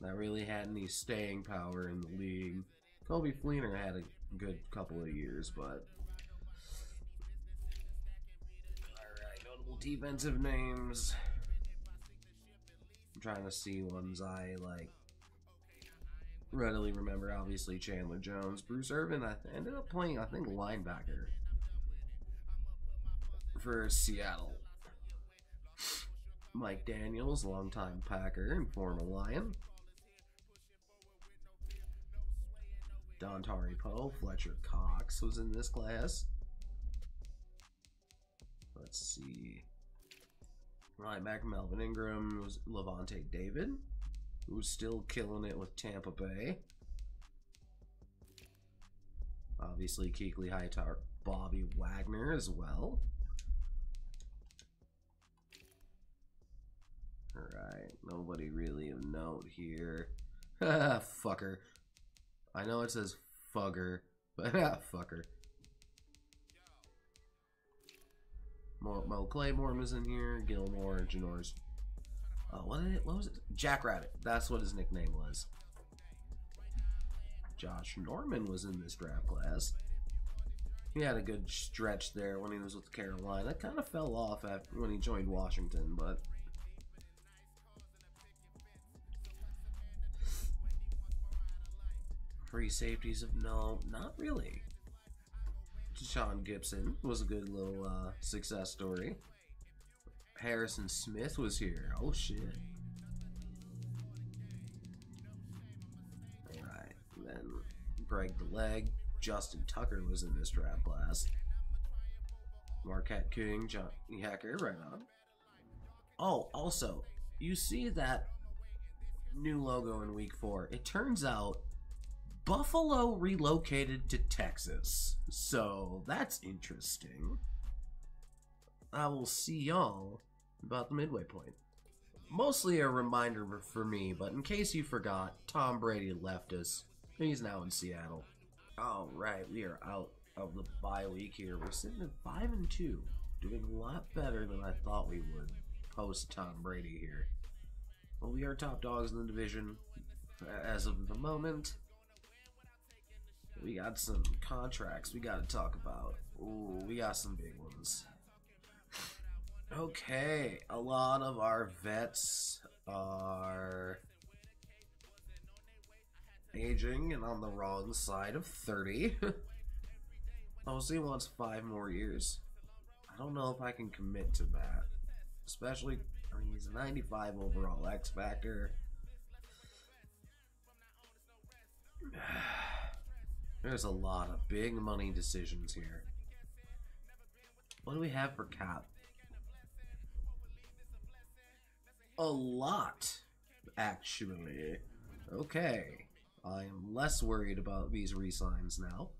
That really had any staying power in the league. Coby Fleener had a good couple of years, but. Defensive names. I'm trying to see ones I like readily remember. Obviously, Chandler Jones, Bruce Irvin. I ended up playing, I think, linebacker for Seattle. Mike Daniels, longtime Packer and former Lion. Dontari Poe, Fletcher Cox was in this class. Let's see. Right back, Melvin Ingram was Lavonte David, who's still killing it with Tampa Bay. Obviously, Kuechly Hightower, Bobby Wagner as well. Alright, nobody really of note here. <laughs> Fucker. I know it says fugger, but <laughs> fucker. Mo, Mo Claiborne was in here, Gilmore, Janoris. Uh, what, it, what was it? Jack Rabbit. That's what his nickname was. Josh Norman was in this draft class. He had a good stretch there when he was with Carolina. Kind of fell off after, when he joined Washington, but free safeties of no, not really. Sean Gibson was a good little uh, success story. Harrison Smith was here. Oh shit. Alright, then Greg the Leg. Justin Tucker was in this draft class. Marquette King, John Hacker, right on. Oh, also, you see that new logo in week four. It turns out Buffalo relocated to Texas. So that's interesting. I will see y'all about the midway point. Mostly a reminder for me, but in case you forgot, Tom Brady left us. He's now in Seattle. Alright, we are out of the bye week here. We're sitting at 5 and 2, doing a lot better than I thought we would post Tom Brady here. Well, we are top dogs in the division as of the moment. We got some contracts we got to talk about. Ooh, we got some big ones. Okay, a lot of our vets are aging and on the wrong side of 30. Osi wants five more years. I don't know if I can commit to that. Especially, I mean, he's a 95 overall X Factor. There's a lot of big money decisions here. What do we have for cap? A lot, actually. Okay. I am less worried about these resigns now.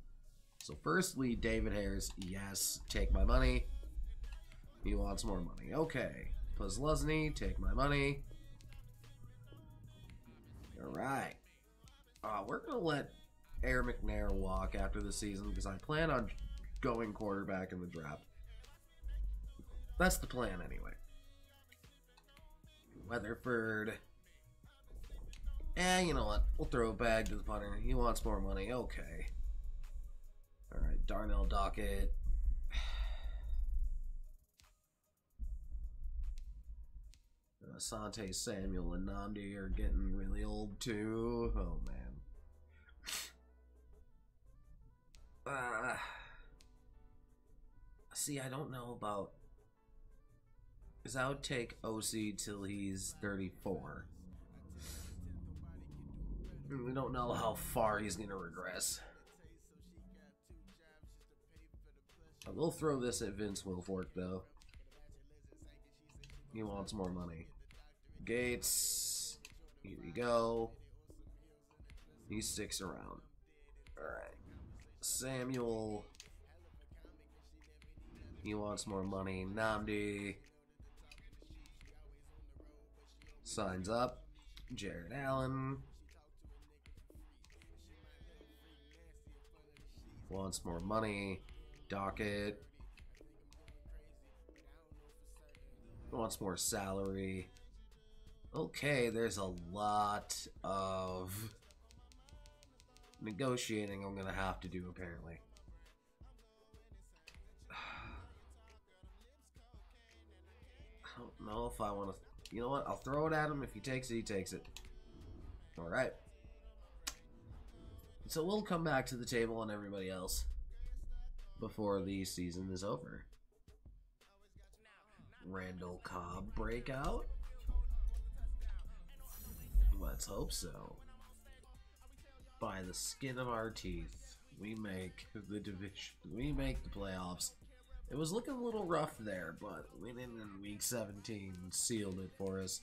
So firstly, David Harris, yes, take my money. He wants more money. Okay. Posluszny, take my money. Alright. Uh, we're going to let Air McNair walk after the season because I plan on going quarterback in the draft. That's the plan anyway. Weatherford. Eh, you know what? We'll throw a bag to the punter. He wants more money. Okay. Alright, Darnell Dockett. <sighs> Asante Samuel and Nnamdi are getting really old too. Oh man. Uh, see, I don't know about. Because I would take Osi till he's 34. We don't know how far he's going to regress. I will throw this at Vince Wilfork, though. He wants more money. Gates. Here we go. He sticks around. Alright. Samuel. He wants more money. Nnamdi. Signs up. Jared Allen. Wants more money. Dockett. Wants more salary. Okay, there's a lot of negotiating I'm gonna have to do apparently. <sighs> I don't know if I want to. You know what? I'll throw it at him. If he takes it, he takes it. All right. So we'll come back to the table on everybody else before the season is over. Randall Cobb breakout. Let's hope so. By the skin of our teeth, we make the division. We make the playoffs. It was looking a little rough there, but winning in week 17 sealed it for us.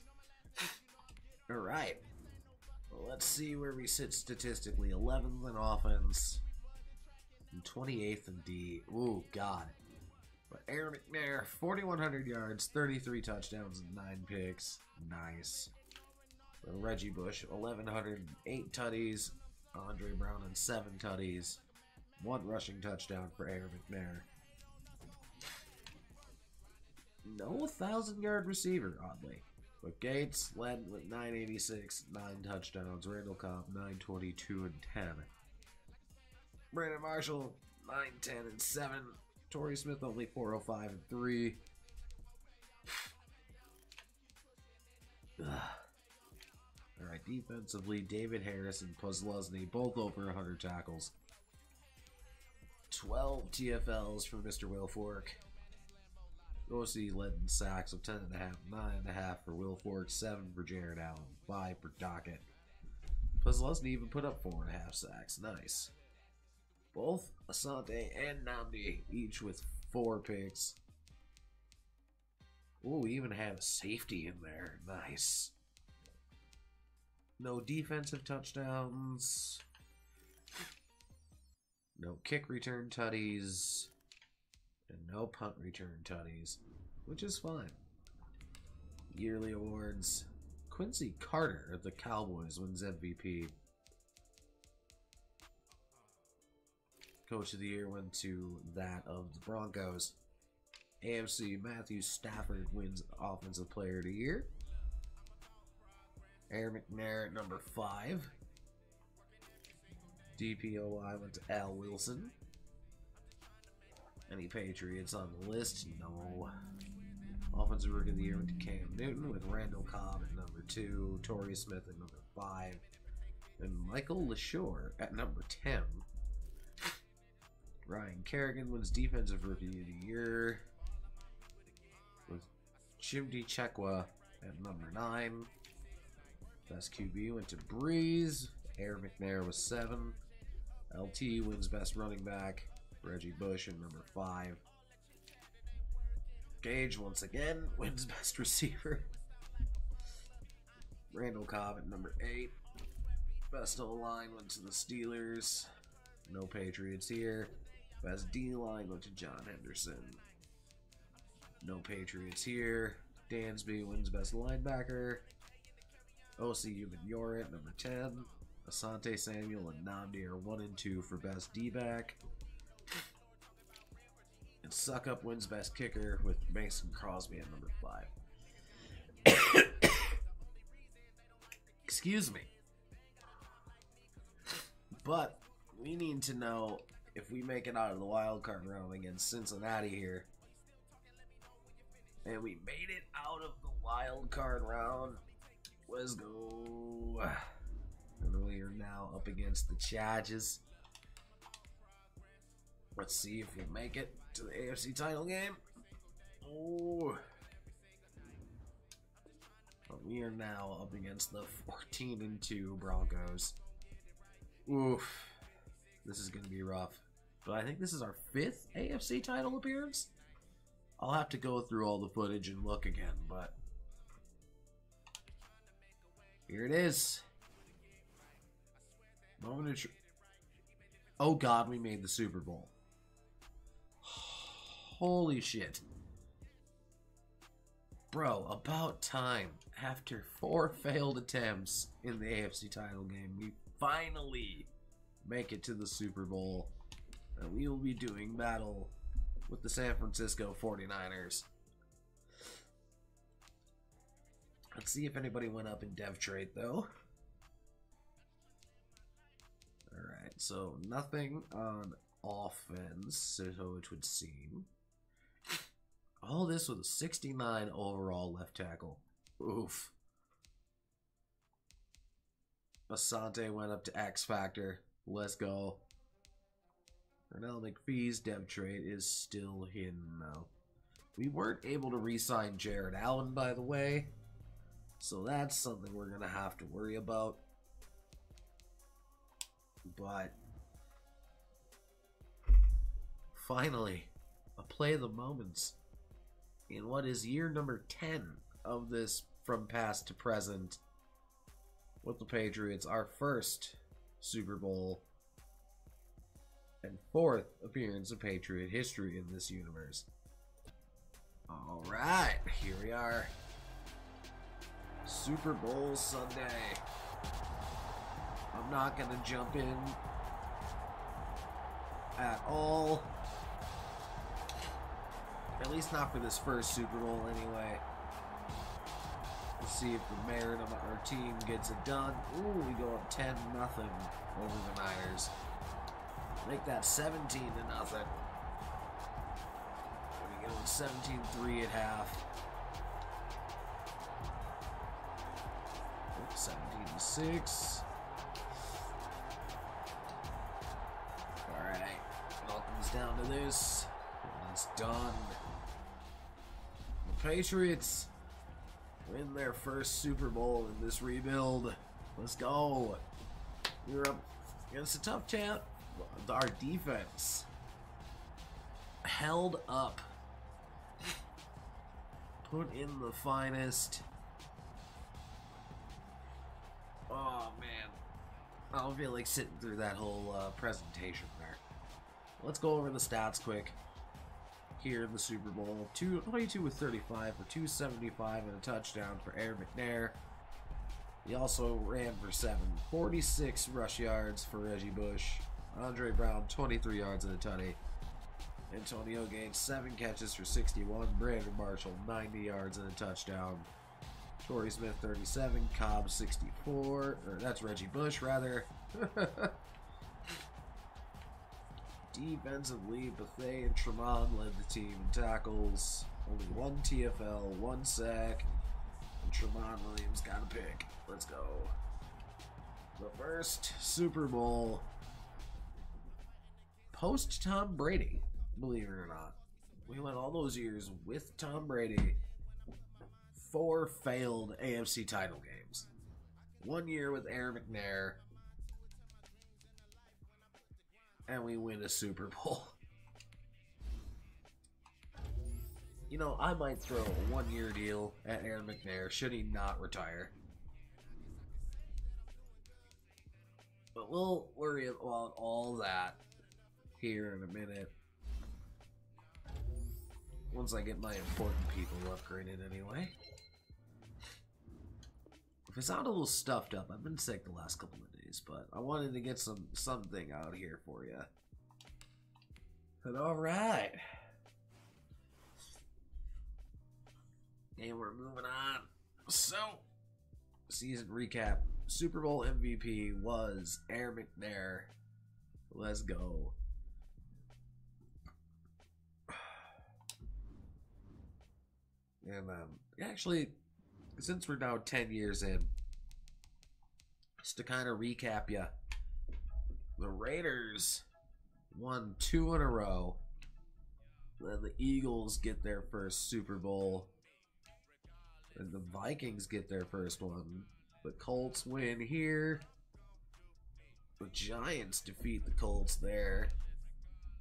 <laughs> Alright. Well, let's see where we sit statistically. 11th in offense. And 28th in D. Ooh, God. But Air McNair, 4,100 yards, 33 touchdowns, and 9 picks. Nice. Reggie Bush, 1,108 tutties. Andre Brown, and 7 tutties. One rushing touchdown for Air McNair. No 1,000 yard receiver, oddly. But Gates led with 986, 9 touchdowns. Randall Cobb, 922 and 10. Brandon Marshall, 910 and 7. Torrey Smith only 405 and 3. <sighs> Alright, defensively, David Harris and Posluszny both over 100 tackles. 12 TFLs for Mr. Wilfork. Osi led in sacks of 10.5, 9.5 for Wilfork, 7 for Jared Allen, 5 for Dockett. Posluszny even put up 4.5 sacks. Nice. Both Asante and Nnamdi, each with 4 picks. Ooh, we even had a safety in there. Nice. No defensive touchdowns. No kick return tutties. And no punt return tutties. Which is fine. Yearly awards. Quincy Carter of the Cowboys wins MVP. Coach of the Year went to that of the Broncos. AFC Matthew Stafford wins Offensive Player of the Year. Air McNair at number five. DPOI went to Al Wilson. Any Patriots on the list? No. Offensive Rookie of the Year went to Cam Newton with Randall Cobb at number two, Torrey Smith at number five, and Mikel Leshoure at number 10. Ryan Kerrigan wins Defensive Rookie of the Year with Chimdi Chekwa at number 9. Best QB went to Brees. Air McNair was 7. LT wins Best Running Back. Reggie Bush at number 5. Gage once again <laughs> wins Best Receiver. <laughs> Randall Cobb at number 8. Best O line went to the Steelers. No Patriots here. Best D line went to John Henderson. No Patriots here. Dansby wins Best Linebacker. Osi Umenyiora at number 10. Asante Samuel and Nnamdi are 1 and 2 for Best D back. And Succop wins Best Kicker with Mason Crosby at number 5. <coughs> Excuse me. But we need to know if we make it out of the wild card round against Cincinnati here. And we made it out of the wild card round. Let's go. And we are now up against the Chargers. Let's see if we make it to the AFC title game. Oh. But we are now up against the 14 and 2 Broncos. Oof. This is going to be rough. But I think this is our fifth AFC title appearance. I'll have to go through all the footage and look again, but here it is. Moment of tr- Oh god, we made the Super Bowl. <sighs> Holy shit. Bro, about time. After four <laughs> failed attempts in the AFC title game, we finally make it to the Super Bowl. And we will be doing battle with the San Francisco 49ers. Let's see if anybody went up in dev trade though. Alright, so nothing on offense, so it would seem. All this with a 69 overall left tackle. Oof. Asante went up to X Factor. Let's go. Ernell McPhee's dev trade is still hidden though. We weren't able to re-sign Jared Allen, by the way. So that's something we're going to have to worry about. But finally, a play of the moments in what is year number 10 of this from past to present with the Patriots, our first Super Bowl and fourth appearance of Patriot history in this universe. All right, here we are. Super Bowl Sunday. I'm not going to jump in at all. At least not for this first Super Bowl, anyway. Let's see if the merit of our team gets it done. Ooh, we go up 10 nothing over the Niners. Make that 17 to nothing. We go 17-3 at half. 17 to 6. Alright. All comes down to this. It's done. The Patriots win their first Super Bowl in this rebuild. Let's go. We're up against a tough champ. Our defense held up. Put in the finest. Oh man, I don't feel like sitting through that whole uh, presentation there. Let's go over the stats quick. Here in the Super Bowl, two, 22 with 35 for 275 and a touchdown for Air McNair. He also ran for 7, 46 rush yards for Reggie Bush. Andre Brown, 23 yards and a tutty. Antonio Gates, 7 catches for 61. Brandon Marshall, 90 yards and a touchdown. Torrey Smith 37, Cobb 64, or that's Reggie Bush rather. <laughs> Defensively, Bethay and Tremont led the team in tackles. Only one TFL, one sack, and Tremont Williams got a pick. Let's go. The first Super Bowl post Tom Brady, believe it or not. We went all those years with Tom Brady. Four failed AFC title games. One year with Air McNair. And we win a Super Bowl. You know, I might throw a one year deal at Air McNair should he not retire. But we'll worry about all that here in a minute. Once I get my important people upgraded anyway. If I sound a little stuffed up, I've been sick the last couple of days, but I wanted to get some something out here for you. But alright. And we're moving on. So, season recap. Super Bowl MVP was Air McNair. Let's go. <sighs> And um, actually, since we're now 10 years in, just to kind of recap you, the Raiders won two in a row. Then the Eagles get their first Super Bowl. And the Vikings get their first one. The Colts win here. The Giants defeat the Colts there.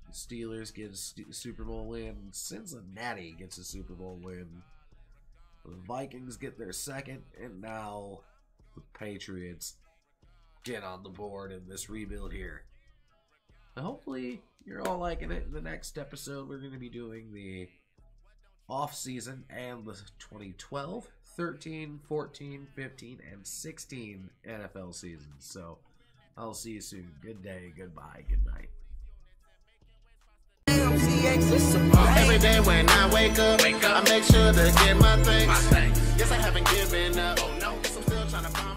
The Steelers get a Super Bowl win. Cincinnati gets a Super Bowl win. The Vikings get their second, and now the Patriots get on the board in this rebuild here. And hopefully, you're all liking it. In the next episode, we're going to be doing the off season and the 2012, 13, 14, 15, and 16 NFL seasons. So I'll see you soon. Good day, goodbye, good night. Every day when I wake up, I make sure to get my things. Yes, I haven't given up. Oh no, I'm still trying to find.